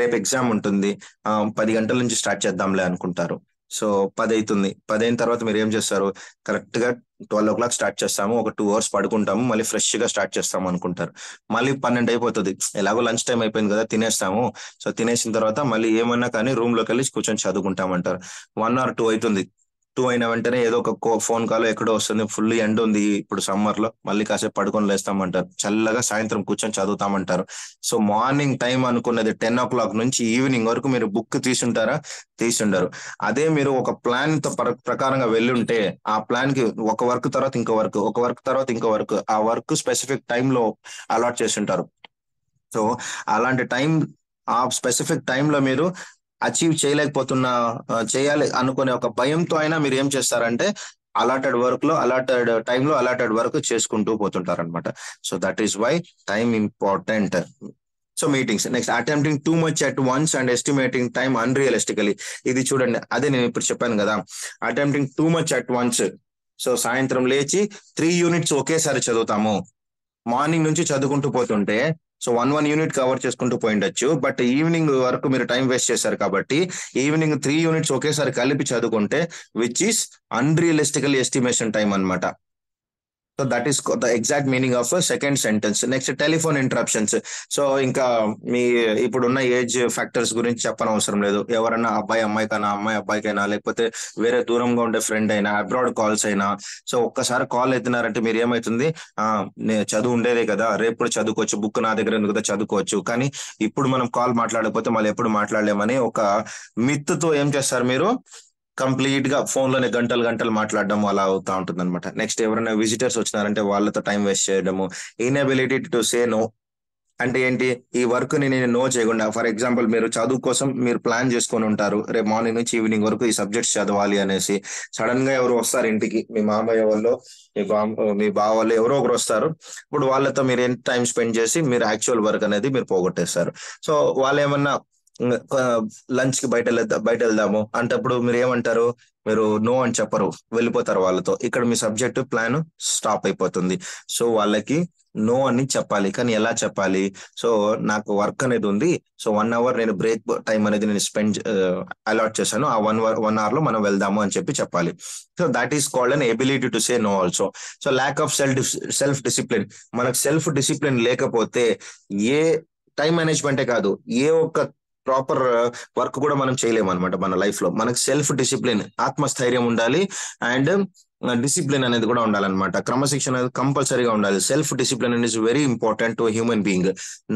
రేపు ఎగ్జామ్ ఉంటుంది. పది గంటల నుంచి స్టార్ట్ చేద్దాంలే అనుకుంటారు. సో పది అవుతుంది పది అయిన తర్వాత మీరు ఏం చేస్తారు? కరెక్ట్గా ట్వెల్వ్ ఓ క్లాక్ స్టార్ట్ చేస్తాము. ఒక టూ అవర్స్ పడుకుంటాము. మళ్ళీ ఫ్రెష్గా స్టార్ట్ చేస్తాము అనుకుంటారు. మళ్ళీ పన్నెండు అయిపోతుంది. ఎలాగో లంచ్ టైం అయిపోయింది కదా తినేస్తాము. సో తినేసిన తర్వాత మళ్ళీ ఏమన్నా కానీ రూమ్లోకి వెళ్ళి కూర్చొని చదువుకుంటామంటారు. వన్ అవర్ టూ అవుతుంది. టూ అయిన వెంటనే ఏదో ఒక ఫోన్ కాల్ ఎక్కడో వస్తుంది ఫుల్ ఎండ్ ఉంది ఇప్పుడు సమ్మర్లో మళ్ళీ కాసేపు పడుకొని లేస్తామంటారు. చల్లగా సాయంత్రం కూర్చొని చదువుతామంటారు. సో మార్నింగ్ టైం అనుకున్నది టెన్ ఓ క్లాక్ నుంచి ఈవినింగ్ వరకు మీరు బుక్ తీసుంటారా? తీసుండరు. అదే మీరు ఒక ప్లాన్తో ప్ర- ప్రకారంగా వెళ్ళుంటే ఆ ప్లాన్కి ఒక వర్క్ తర్వాత ఇంకో వర్క్ ఒక వర్క్ తర్వాత ఇంకో వర్క్ ఆ వర్క్ స్పెసిఫిక్ టైం లో అలాట్ చేసి ఉంటారు సో అలాంటి టైం ఆ స్పెసిఫిక్ టైంలో మీరు అచీవ్ చేయలేకపోతున్న చేయాలి అనుకునే ఒక భయంతో అయినా మీరు ఏం చేస్తారంటే అలాటెడ్ వర్క్లో అలాటెడ్ టైంలో అలాటెడ్ వర్క్ చేసుకుంటూ పోతుంటారనమాట so that is why time important so meetings next attempting too much at once and estimating time unrealistically ఇది చూడండి అదే నేను ఇప్పుడు చెప్పాను కదా. Attempting too much at once so సాయంత్రం లేచి త్రీ యూనిట్స్ ఒకేసారి చదువుతాము. మార్నింగ్ నుంచి చదువుకుంటూ పోతుంటే so one one unit cover చేసుకుంటూ పోయిండొచ్చు. బట్ ఈవినింగ్ వరకు మీరు టైం వేస్ట్ చేశారు కాబట్టి ఈవినింగ్ త్రీ యూనిట్స్ ఒకేసారి కలిపి చదువుకుంటే which is unrealistical estimation time అన్నమాట. So that is the exact meaning of second sentence next telephone interruptions so ఇంకా మీ ఇప్పుడున్న ఏజ్ ఫ్యాక్టర్స్ గురించి చెప్పనవసరం లేదు. ఎవరైనా అబ్బాయి అమ్మాయికైనా అమ్మాయి అబ్బాయికైనా లేకపోతే వేరే దూరంగా ఉండే ఫ్రెండ్ అయినా అబ్రాడ్ కాల్స్ అయినా సో ఒక్కసారి కాల్ ఎత్తినారంటే మీరు ఏమైతుంది? నేను చదువు ఉండేదే కదా. రేపు కూడా చదువుకోవచ్చు. బుక్ నా దగ్గర ఉంది కదా చదువుకోవచ్చు. కానీ ఇప్పుడు మనం కాల్ మాట్లాడకపోతే మళ్ళీ ఎప్పుడు మాట్లాడలేమని ఒక మిత్తుతో ఏం చేస్తారు మీరు? కంప్లీట్గా ఫోన్లోనే గంటలు గంటలు మాట్లాడడం అలా అవుతా ఉంటుంది అనమాట నెక్స్ట్ ఎవరైనా విజిటర్స్ వచ్చినారంటే వాళ్ళతో టైం వేస్ట్ చేయడము ఇన్ఎబిలిటీ టు సే నో. అంటే ఏంటి? ఈ వర్క్ని నేను నో చేయకుండా ఫర్ ఎగ్జాంపుల్ మీరు చదువు కోసం మీరు ప్లాన్ చేసుకొని ఉంటారు రేపు మార్నింగ్ నుంచి ఈవినింగ్ వరకు ఈ సబ్జెక్ట్స్ చదవాలి అనేసి. సడన్గా ఎవరు వస్తారు ఇంటికి మీ మామయ్య వాళ్ళు మీ బా మీ బావ వాళ్ళు ఎవరో ఒకరు వస్తారు. ఇప్పుడు వాళ్ళతో మీరు ఎంత టైం స్పెండ్ చేసి మీరు యాక్చువల్ వర్క్ అనేది మీరు పోగొట్టేస్తారు. సో వాళ్ళు ఏమన్నా లంచ్కి బయట బయట వెళ్దాము అంటప్పుడు మీరు ఏమంటారు మీరు నో అని చెప్పరు. వెళ్ళిపోతారు వాళ్ళతో. ఇక్కడ మీ సబ్జెక్ట్ ప్లాన్ స్టాప్ అయిపోతుంది. సో వాళ్ళకి నో అని చెప్పాలి. కానీ ఎలా చెప్పాలి? సో నాకు వర్క్ అనేది ఉంది. సో వన్ అవర్ నేను బ్రేక్ టైం అనేది నేను స్పెండ్ అలాట్ చేశాను. ఆ వన్ అవర్ వన్ అవర్లో మనం వెళ్దాము అని చెప్పి చెప్పాలి. So that is called un ability to say no also. So lack of self self discipline. మనకు సెల్ఫ్ డిసిప్లిన్ లేకపోతే ఏ టైం మేనేజ్మెంటే కాదు. ఏ ఒక్క ప్రాపర్ వర్క్ కూడా మనం చేయలేము అనమాట మన లైఫ్లో మనకు సెల్ఫ్ డిసిప్లిన్ ఆత్మస్థైర్యం ఉండాలి. అండ్ డిసిప్లిన్ అనేది కూడా ఉండాలన్నమాట. క్రమశిక్షణ అనేది కంపల్సరీగా ఉండాలి. Self discipline is very important to human being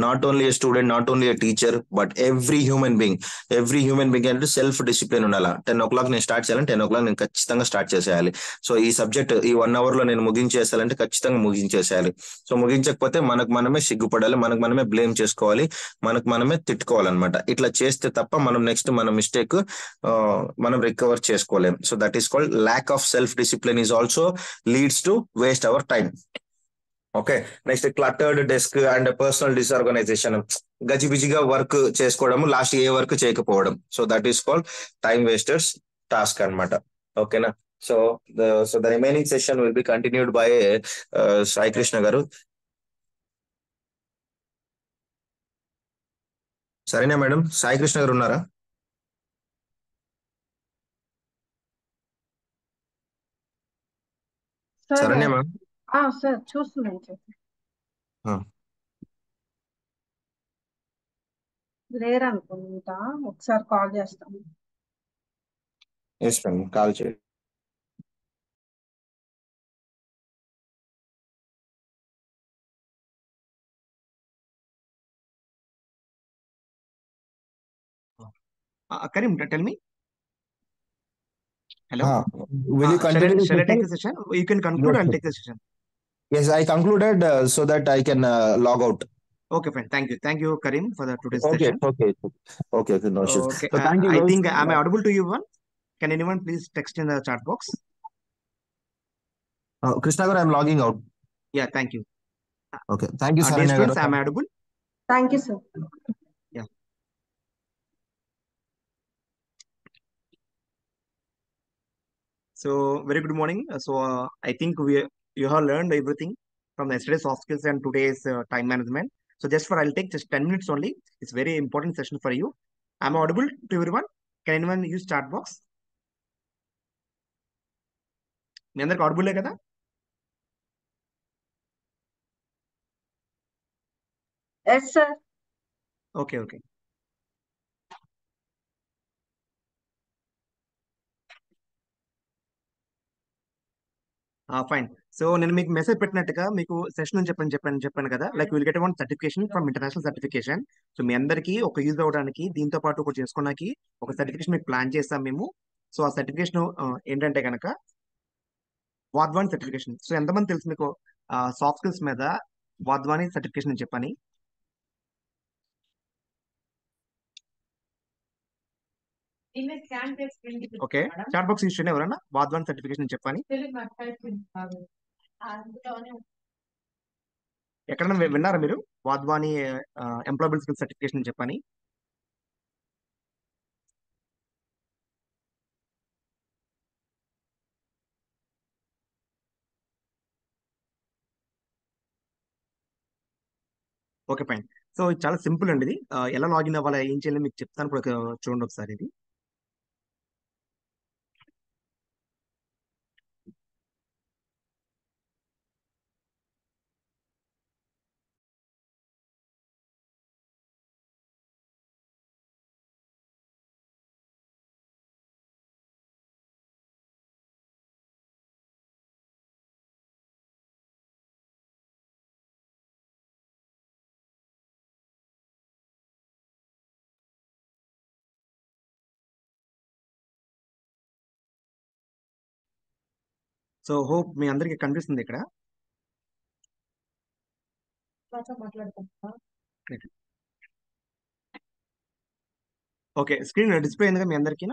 not only a student not only a teacher but every human being every human being అంటే సెల్ఫ్ డిసిప్లిన్ ఉండాలి. టెన్ ఓ క్లాక్ నేను స్టార్ట్ చేయాలి టెన్ ఓ క్లాక్ నేను ఖచ్చితంగా start చేసేయాలి. So ఈ subject ఈ one అవర్లో నేను ముగించేసాలంటే ఖచ్చితంగా ముగించేసేయాలి. సో ముగించకపోతే మనకు మనమే సిగ్గుపడాలి మనకు మనమే బ్లేమ్ చేసుకోవాలి మనకు మనమే తిట్టుకోవాలన్నమాట. ఇట్లా చేస్తే తప్ప మనం నెక్స్ట్ మన మిస్టేక్ మనం రికవర్ చేసుకోలేం. So that is called lack of self discipline is also leads to waste our time okay next cluttered desk and personal disorganization గజిబిజిగా వర్క్ చేసుకోవడం లాస్ట్ ఏ వర్క్ చేయకపోవడం. So that is called time wasters task అన్నమాట. ఓకేనా so so the remaining session will be continued by Sai Krishna గారు. సరేనా madam? Sai Krishna గారు ఉన్నారా? సార్ సరేనా మేడం ఆ, సార్ చూస్తున్నాను చెప్పండి ఆ. లేరు అనుకుంటా ఒకసారి కాల్ చేస్తాను ఎస్ మేడం కాల్ చేయండి t- tell me. Hello? Uh, will you continue? I, I take the session? Oh, you can conclude, and take the session. Yes, I concluded uh, so that I can uh, log out. Okay, fine. Thank you. Thank you, Karim, for the today's okay, session. Okay, okay, okay. No issues. Okay. So uh, you. I think am I audible to you, one? Can anyone please text in the chat box? Uh, Krishnagar, I'm logging out. Yeah, thank you. Okay, thank you, sir. am I audible? Thank you, sir. So very good morning. Uh, So uh, I think we you have learned everything from yesterday's soft skills and today's uh, time management. So just for I'll take just 10 minutes only. It's very important session for you. I'm audible to everyone. Can anyone use chat box? మీ అందరికి ఆడిబుల్లే కదా yes sir okay okay Fine so నేను మీకు message పెట్టినట్టుగా మీకు session అని చెప్పని చెప్పాను చెప్పాను కదా. Like will get one certification from international certification so మీ అందరికీ ఒక యూజ్ అవ్వడానికి దీంతో పాటు ఒకటి చేసుకోవడానికి ఒక సర్టిఫికేషన్ మీకు ప్లాన్ చేస్తాం మేము. సో ఆ సర్టిఫికేషన్ ఏంటంటే కనుక వాద్వాని సర్టిఫికేషన్ సో ఎంతమంది తెలుసు మీకు? సాఫ్ట్ స్కిల్స్ మీద వాద్వాని సర్టిఫికేషన్ అని చెప్పని. ఓకే. చాట్ బాక్స్ చేయండి ఎవరన్నా? వాద్వాని సర్టిఫికేషన్ చెప్పని. ఎక్కడన్నా విన్నారా మీరు? వాద్వాని ఎంప్లాయబుల్ స్కిల్ సర్టిఫికేషన్ చెప్పని. Okay fine. సో ఇది చాలా సింపుల్ అండి ఇది. ఎలా లాగిన్ అవ్వాలి ఏం చేయాలి మీకు చెప్తాను. ఇప్పుడు చూడండి ఒకసారి ఇది. సో హోప్ మీ అందరికీ కనిపిస్తుంది ఇక్కడ. ఓకే. స్క్రీన్ డిస్ప్లే అయిందిగా మీ అందరికీ?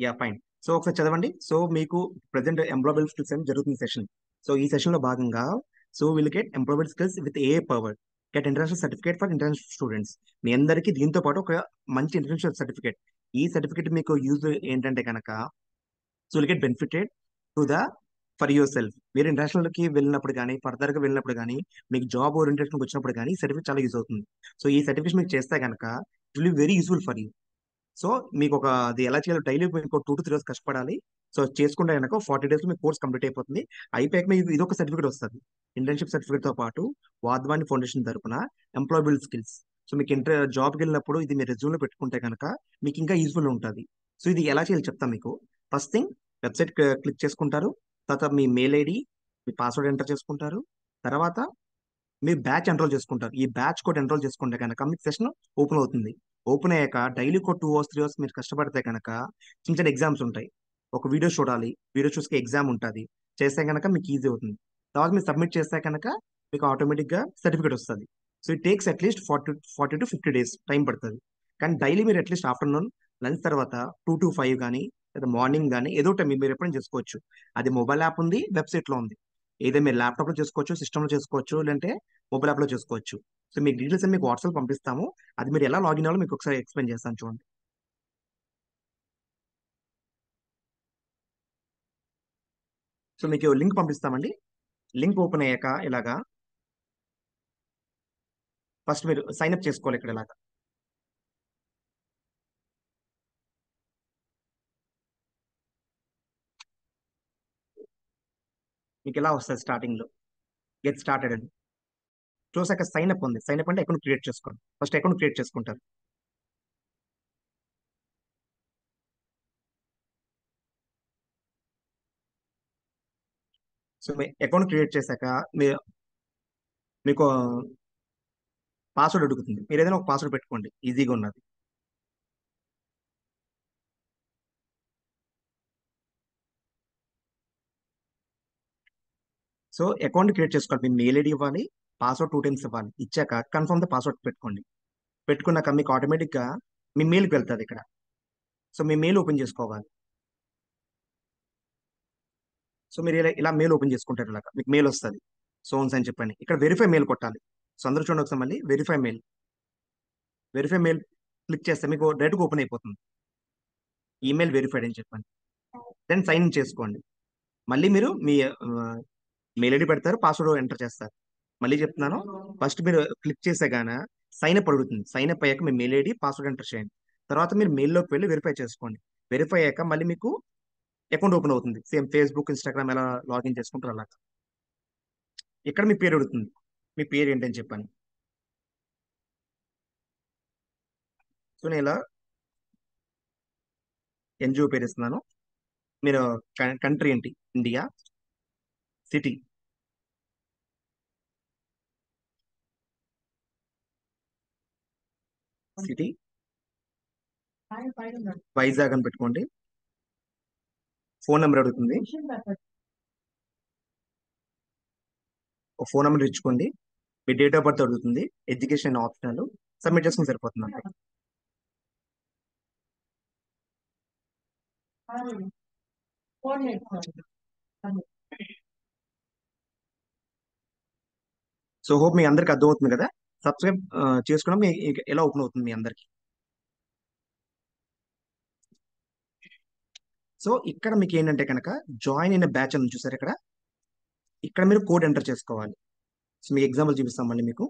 Yeah fine. సో ఒకసారి చదవండి. సో మీకు ప్రజెంట్ ఎంప్లాయబుల్ స్కిల్స్ అని జరుగుతుంది సెషన్? సో ఈ సెషన్లో భాగంగా so will get employable skills with a power. Get international certificate for international students మీ అందరికీ దీంతో పాటు ఒక మంచి ఇంటర్నేషనల్ సర్టిఫికేట్ ఈ సర్టిఫికేట్ మీకు యూజ్ ఏంటంటే కనుక so get benefited to the for yourself మీరు ఇంటర్నేషనల్కి వెళ్ళినప్పుడు కానీ ఫర్దర్గా వెళ్ళినప్పుడు కానీ మీకు జాబ్ ఓరియంటేషన్కి వచ్చినప్పుడు కానీ ఈ సర్టిఫికేట్ చాలా యూజ్ అవుతుంది. సో ఈ సర్టిఫికేట్ మీకు చేస్తే కనుక it will very useful for you so మీకు ఒక అది ఎలా చేయాలో డైలీ మీకు టూ టు త్రీ డేస్ కష్టపడాలి. సో చేసుకుంటే కనుక ఫార్టీ డేస్ మీ కోర్స్ కంప్లీట్ అయిపోతుంది. అయిపోయాక మీకు ఇది ఒక సర్టిఫికేట్ వస్తుంది. ఇంటర్న్షిప్ సర్టిఫికేట్తో పాటు వాద్వాని ఫౌండేషన్ తరపున ఎంప్లాయబుల్ స్కిల్స్. సో మీకు ఇంటర్ జాబ్కి వెళ్ళినప్పుడు ఇది మీ రెజ్యూమ్లో పెట్టుకుంటే కనుక మీకు ఇంకా యూజ్ఫుల్ ఉంటుంది. సో ఇది ఎలా చేయాలి చెప్తాను మీకు. ఫస్ట్ థింగ్ వెబ్సైట్ క్లిక్ చేసుకుంటారు. తర్వాత మీ మెయిల్ ఐడి మీ పాస్వర్డ్ ఎంటర్ చేసుకుంటారు. తర్వాత మీ బ్యాచ్ ఎన్రోల్ చేసుకుంటారు. ఈ బ్యాచ్ కోడ్ ఎన్రోల్ చేసుకుంటే కనుక మీకు సెషన్ ఓపెన్ అవుతుంది. ఓపెన్ అయ్యాక డైలీ ఒక టూ అవర్స్ త్రీ అవర్స్ మీరు కష్టపడితే కనుక చిన్న చిన్న ఎగ్జామ్స్ ఉంటాయి. ఒక వీడియో చూడాలి. వీడియో చూసి ఎగ్జామ్ ఉంటుంది. చేస్తే కనుక మీకు ఈజీ అవుతుంది. తర్వాత మీరు సబ్మిట్ చేస్తే కనుక మీకు ఆటోమేటిక్గా సర్టిఫికేట్ వస్తుంది. So it takes at least forty forty to fifty days time పడుతుంది. కానీ డైలీ మీరు అట్లీస్ట్ ఆఫ్టర్నూన్ లంచ్ తర్వాత టూ టు ఫైవ్ కానీ లేదా మార్నింగ్ కానీ ఏదో టైం మీరు ఎప్పుడైనా చేసుకోవచ్చు. అది మొబైల్ యాప్ ఉంది వెబ్సైట్లో ఉంది. ఏదో మీరు ల్యాప్టాప్లో చేసుకోవచ్చు సిస్టమ్లో చేసుకోవచ్చు లేదంటే మొబైల్ యాప్లో చేసుకోవచ్చు. సో మీకు డీటెయిల్స్ మీకు వాట్సాప్ పంపిస్తాము. అది మీరు ఎలా లాగిన్ అవ్వాలో మీకు ఒకసారి ఎక్స్ప్లెయిన్ చేస్తాను చూడండి. సో మీకు లింక్ పంపిస్తామండి. లింక్ ఓపెన్ అయ్యాక ఇలాగా ఫస్ట్ మీరు సైన్ అప్ చేసుకోవాలి ఇక్కడ ఇలాగా. మీకు ఎలా వస్తుంది స్టార్టింగ్లో గెట్ స్టార్టెడ్ అని చూసాక సైన్ అప్ ఉంది. సైన్ అప్ అంటే అకౌంట్ క్రియేట్ చేసుకోండి. ఫస్ట్ అకౌంట్ క్రియేట్ చేసుకుంటారు. సో మీ అకౌంట్ క్రియేట్ చేశాక మీ మీకు పాస్వర్డ్ అడుగుతుంది మీరు ఏదైనా ఒక పాస్వర్డ్ పెట్టుకోండి. ఈజీగా ఉన్నది. సో అకౌంట్ క్రియేట్ చేసుకోవాలి. మీ మెయిల్ ఐడి ఇవ్వాలి పాస్వర్డ్ టూ టైమ్స్ ఇవ్వాలి. ఇచ్చాక కన్ఫర్మ్ ద పాస్వర్డ్ పెట్టుకోండి. పెట్టుకున్నాక మీకు ఆటోమేటిక్గా మీ మెయిల్కి వెళ్తుంది ఇక్కడ. సో మీ మెయిల్ ఓపెన్ చేసుకోవాలి. సో మీరు ఇలా ఇలా మెయిల్ ఓపెన్ చేసుకుంటారు ఇలాగా. మీకు మెయిల్ వస్తుంది. సోన్స్ అని చెప్పండి. ఇక్కడ వెరిఫై మెయిల్ కొట్టాలి. సో అందరూ చూడండి ఒకసారి మళ్ళీ verify mail verify mail click చేస్తే మీకు డైరెక్ట్గా ఓపెన్ అయిపోతుంది. ఈమెయిల్ వెరిఫైడ్ అని చెప్పండి. దెన్ సైన్ ఇన్ చేసుకోండి. మళ్ళీ మీరు మీ మెయిల్ ఐడి పెడతారు పాస్వర్డ్ ఎంటర్ చేస్తారు. మళ్ళీ చెప్తున్నాను ఫస్ట్ మీరు క్లిక్ చేసే గాన సైన్ అప్ అడుగుతుంది. సైన్ అప్ అయ్యాక మీ మెయిల్ ఐడి పాస్వర్డ్ ఎంటర్ చేయండి. తర్వాత మీరు మెయిల్లోకి వెళ్ళి వెరిఫై చేసుకోండి. వెరిఫై అయ్యాక మళ్ళీ మీకు అకౌంట్ ఓపెన్ అవుతుంది. సేమ్ ఫేస్బుక్ ఇన్స్టాగ్రామ్ ఎలా లాగిన్ చేసుకుంటారు అలా ఇక్కడ మీ పేరు అడుగుతుంది మీ పేరు ఏంటని చెప్పండి. సో నేను ఇలా ఎన్జిఓ పేరు ఇస్తున్నాను. మీరు కంట్రీ ఏంటి? ఇండియా? సిటీ? సిటీ? వైజాగ్ అని పెట్టుకోండి. ఫోన్ నెంబర్ అడుగుతుంది. ఒక ఫోన్ నెంబర్ ఇచ్చుకోండి. మీ డేట్ ఆఫ్ బర్త్ అడుగుతుంది. ఎడ్యుకేషన్ ఆప్షనల్ సబ్మిట్ చేసుకుని సరిపోతుంది అంతే. సో హోప్ మీ అందరికి అర్థమవుతుంది కదా. సబ్స్క్రైబ్ చేసుకోవడం ఎలా ఓపెన్ అవుతుంది మీ అందరికి? సో ఇక్కడ మీకు ఏంటంటే కనుక జాయిన్ అయిన బ్యాచ్ అని చూసారు ఇక్కడ? ఇక్కడ మీరు కోడ్ ఎంటర్ చేసుకోవాలి. సో మీ ఎగ్జాంపుల్ చూపిస్తాం మళ్ళీ మీకు.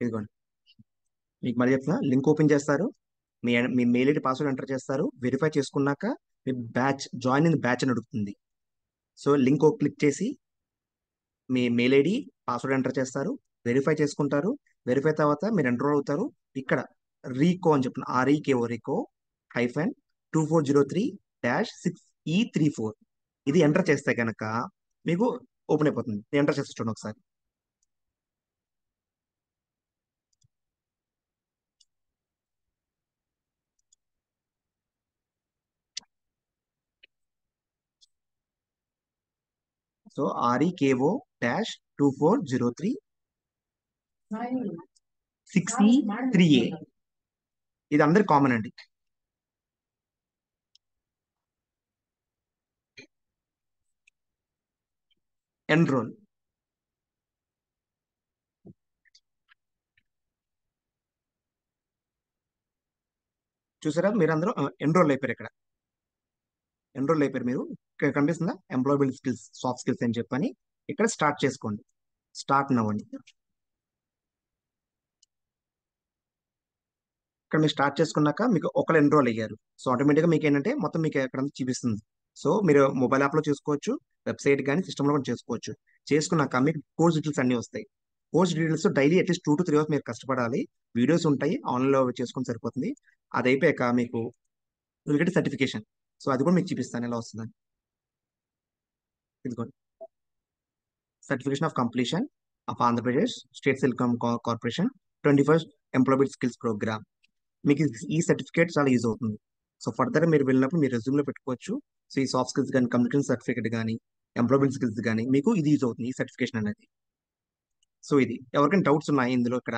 ఇదిగోండి. మీకు మళ్ళీ చెప్తున్నా లింక్ ఓపెన్ చేస్తారు. మీ మీ మెయిల్ ఐడి పాస్వర్డ్ ఎంటర్ చేస్తారు. వెరిఫై చేసుకున్నాక మీ బ్యాచ్ జాయిన్ ఇన్ బ్యాచ్ అని అడుగుతుంది. సో లింక్ క్లిక్ చేసి మీ మెయిల్ ఐడి పాస్వర్డ్ ఎంటర్ చేస్తారు వెరిఫై చేసుకుంటారు వెరిఫై తర్వాత మీరు ఎన్రోల్ అవుతారు. ఇక్కడ రీకో అని చెప్పిన R E K O REKO hyphen two four zero three dash six E three four. ఇది ఎంటర్ చేస్తే కనుక మీకు ఓపెన్ అయిపోతుంది. ఎంటర్ చేసి చూడండి ఒకసారి. So R E K O dash two four zero three six E three ఏ ఇది అందరు కామన్ అండి. ఎన్రోల్ చూసారా? మీరు అందరూ ఎన్రోల్ అయిపోయారు ఇక్కడ. ఎన్రోల్ అయిపోయారు మీరు. ఇక్కడ కనిపిస్తుందా? ఎంప్లాయబుల్ స్కిల్స్ సాఫ్ట్ స్కిల్స్ అని చెప్పని ఇక్కడ స్టార్ట్ చేసుకోండి. స్టార్ట్ నవ్వండి ఇక్కడ మీరు స్టార్ట్ చేసుకున్నాక మీకు ఒకరు ఎన్రోల్ అయ్యారు. సో ఆటోమేటిక్గా మీకు ఏంటంటే మొత్తం మీకు ఎక్కడ చూపిస్తుంది. సో మీరు మొబైల్ యాప్లో చేసుకోవచ్చు వెబ్సైట్ కానీ సిస్టంలో కూడా చేసుకోవచ్చు. చేసుకున్నాక మీకు కోర్స్ డీటెయిల్స్ అన్నీ వస్తాయి. Course details daily at least two to three hours మీరు కష్టపడాలి. వీడియోస్ ఉంటాయి ఆన్లైన్లో చేసుకుని సరిపోతుంది. అది అయిపోయాక మీకు విల్ సర్టిఫికేషన్ సో అది కూడా మీకు చూపిస్తాను ఎలా వస్తుందని. ఇదిగోండి certification of completion of Andhra Pradesh state selcom corporation twenty first employment skills program మీకు ఈ సర్టిఫికేట్ చాలా యూజ్ అవుతుంది. సో ఫర్దర్ మీరు వెళ్ళినప్పుడు మీరు రెజ్యూమ్లో పెట్టుకోవచ్చు. సో ఈ సాఫ్ట్ స్కిల్స్ కానీ కమ్యూనికేషన్ సర్టిఫికేట్ కానీ ఎంప్లాయ్మెంట్ స్కిల్స్ కానీ మీకు ఇది యూజ్ అవుతుంది ఈ సర్టిఫికేషన్ అనేది. సో ఇది. ఎవరికైనా డౌట్స్ ఉన్నాయి ఇందులో ఇక్కడ?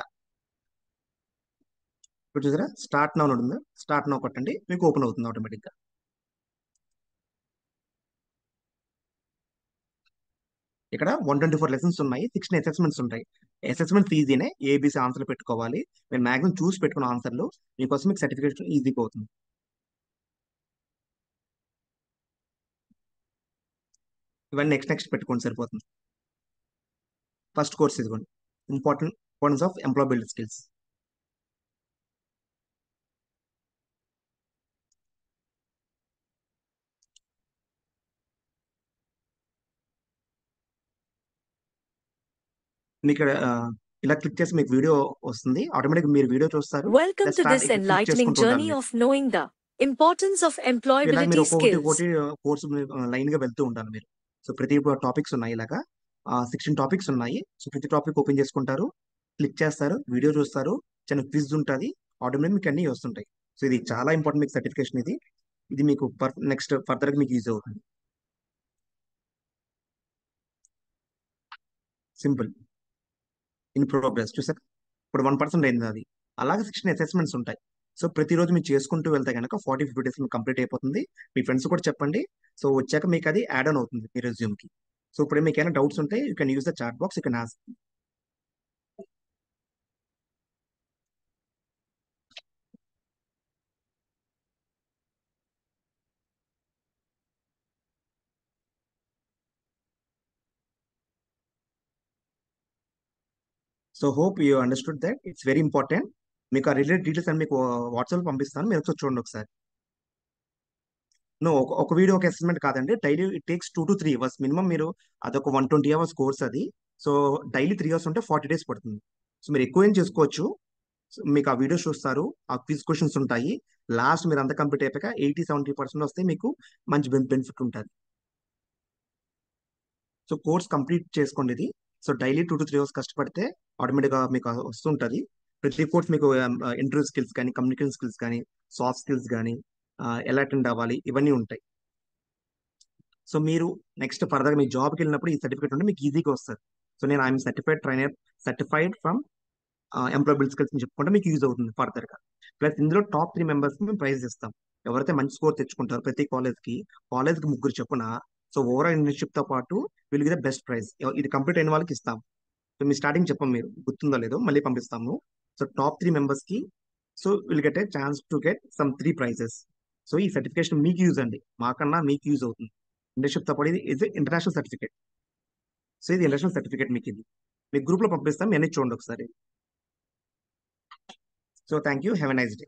ఇప్పుడు చూసారా? స్టార్ట్ నౌన్ ఉంటుంది. స్టార్ట్ నౌ కొట్టండి. మీకు ఓపెన్ అవుతుంది ఆటోమేటిక్గా ఇక్కడ వన్ ట్వంటీ ఫోర్ లెసన్స్ ఉన్నాయి సిక్స్టీన్ అసెస్మెంట్స్ ఉంటాయి. అసెస్మెంట్స్ ఈజీనే ఏబీసీ ఆన్సర్లు పెట్టుకోవాలి. మీరు మాక్సిమం చూసి పెట్టుకున్న ఆన్సర్లు మీకోసం మీకు సర్టిఫికేట్ ఈజీగా అవుతుంది. ఇవన్నీ నెక్స్ట్ నెక్స్ట్ పెట్టుకోండి సరిపోతుంది. ఫస్ట్ కోర్స్ ఇదిగోండి. Important importance of employability skills ఇక్కడ ఇలా క్లిక్ చేసి మీకు వీడియో వస్తుంది. ఆటోమేటిక్ మీరు వీడియో చూస్తారు. Welcome to this enlightening journey of knowing the importance of employability skills ఒకటి కోర్స్ లైన్గా వెళ్తూ ఉంటారు మీరు. సో ప్రతి టాపిక్స్ ఉన్నాయి ఇలాగా. సిక్స్టీన్ టాపిక్స్ ఉన్నాయి. సో ప్రతి టాపిక్ ఓపెన్ చేసుకుంటారు. క్లిక్ చేస్తారు. వీడియో చూస్తారు. చిన్న క్విజ్ ఉంటుంది. ఆటోమేటిక్ మీకు అన్ని వస్తుంటాయి. సో ఇది చాలా ఇంపార్టెంట్ మీకు సర్టిఫికేషన్ ఇది. ఇది మీకు నెక్స్ట్ ఫర్దర్గా మీకు యూజ్ అవుతుంది. సింపుల్. In progress. చూసాక ఇప్పుడు వన్ పర్సెంట్ అయింది అది. అలాగే సిక్స్టీన్ అసెస్మెంట్స్ ఉంటాయి. సో ప్రతిరోజు మీరు చేసుకుంటూ వెళ్తే కనుక ఫార్టీ ఫిఫ్టీ డేస్ కంప్లీట్ అయిపోతుంది. మీ ఫ్రెండ్స్ కూడా చెప్పండి. సో వచ్చాక మీకు అది యాడ్ ఆన్ అవుతుంది మీ రెజ్యూమ్కి సో ఇప్పుడు మీకు ఏమైనా డౌట్స్ ఉంటే you can use the chat box you can ask so hope you understood that it's very important మీకు ఆ రిలేటెడ్ డీటెయిల్స్ అని మీకు uh, వాట్సాప్ పంపిస్తాను. మీరు ఒకసారి చూడండి ఒకసారి. నో ఒక వీడియో ఒక అసెస్మెంట్ కాదండి. Daily it takes two to three hours minimum మీరు అదొక వన్ ట్వంటీ అవర్స్ కోర్స్ అది. సో డైలీ త్రీ అవర్స్ ఉంటే ఫార్టీ డేస్ పడుతుంది. సో మీరు ఎక్కువ ఏం చేసుకోవచ్చు? మీకు ఆ వీడియోస్ చూస్తారు. ఆ క్విజ్ క్వశ్చన్స్ ఉంటాయి. లాస్ట్ మీరు అంత కంప్లీట్ అయిపోయాక ఎయిటీ సెవెంటీ పర్సెంట్ వస్తే మీకు మంచి బెనిఫిట్ ఉంటుంది. సో కోర్స్ కంప్లీట్ చేసుకోండి ఇది. So daily two to three hours కష్టపడితే ఆటోమేటిక్గా మీకు వస్తుంటుంది. ప్రతి కోర్స్ మీకు ఇంటర్వ్యూ స్కిల్స్ కానీ కమ్యూనికేషన్ స్కిల్స్ కానీ సాఫ్ట్ స్కిల్స్ కానీ ఎలా అటెండ్ అవ్వాలి ఇవన్నీ ఉంటాయి. సో మీరు నెక్స్ట్ ఫర్దర్ మీ జాబ్కి వెళ్ళినప్పుడు ఈ సర్టిఫికేట్ ఉంటే మీకు ఈజీగా వస్తుంది. సో నేను I'm certified trainer certified from employable skills అని చెప్పుకుంటే మీకు యూజ్ అవుతుంది ఫర్దర్గా. ప్లస్ ఇందులో టాప్ త్రీ మెంబర్స్ మేము ప్రైజ్ ఇస్తాం. ఎవరైతే మంచి స్కోర్ తెచ్చుకుంటారో ప్రతి కాలేజ్కి కాలేజ్కి ముగ్గురు చెప్పున సో ఓవరాల్ ఇంటర్న్షిప్తో పాటు వీళ్ళు ద బెస్ట్ ప్రైజ్ ఇది కంప్లీట్ అయిన వాళ్ళకి ఇస్తాం. సో మీ స్టార్టింగ్ చెప్పం మీరు. గుర్తుందో లేదో మళ్ళీ పంపిస్తాము. సో టాప్ త్రీ మెంబర్స్కి so will get a chance to get some three prizes. So ఈ సర్టిఫికేషన్ మీకు యూజ్ అండి. మాకన్నా మీకు యూజ్ అవుతుంది. ఇంటర్న్షిప్తో పాటు ఇది ఇది ఇంటర్నేషనల్ సర్టిఫికేట్. సో ఇది ఇంటర్నేషనల్ సర్టిఫికేట్ మీకు ఇది. మీ గ్రూప్లో పంపిస్తాం ఎన్ని చూడండి ఒకసారి. So thank you have a nice day.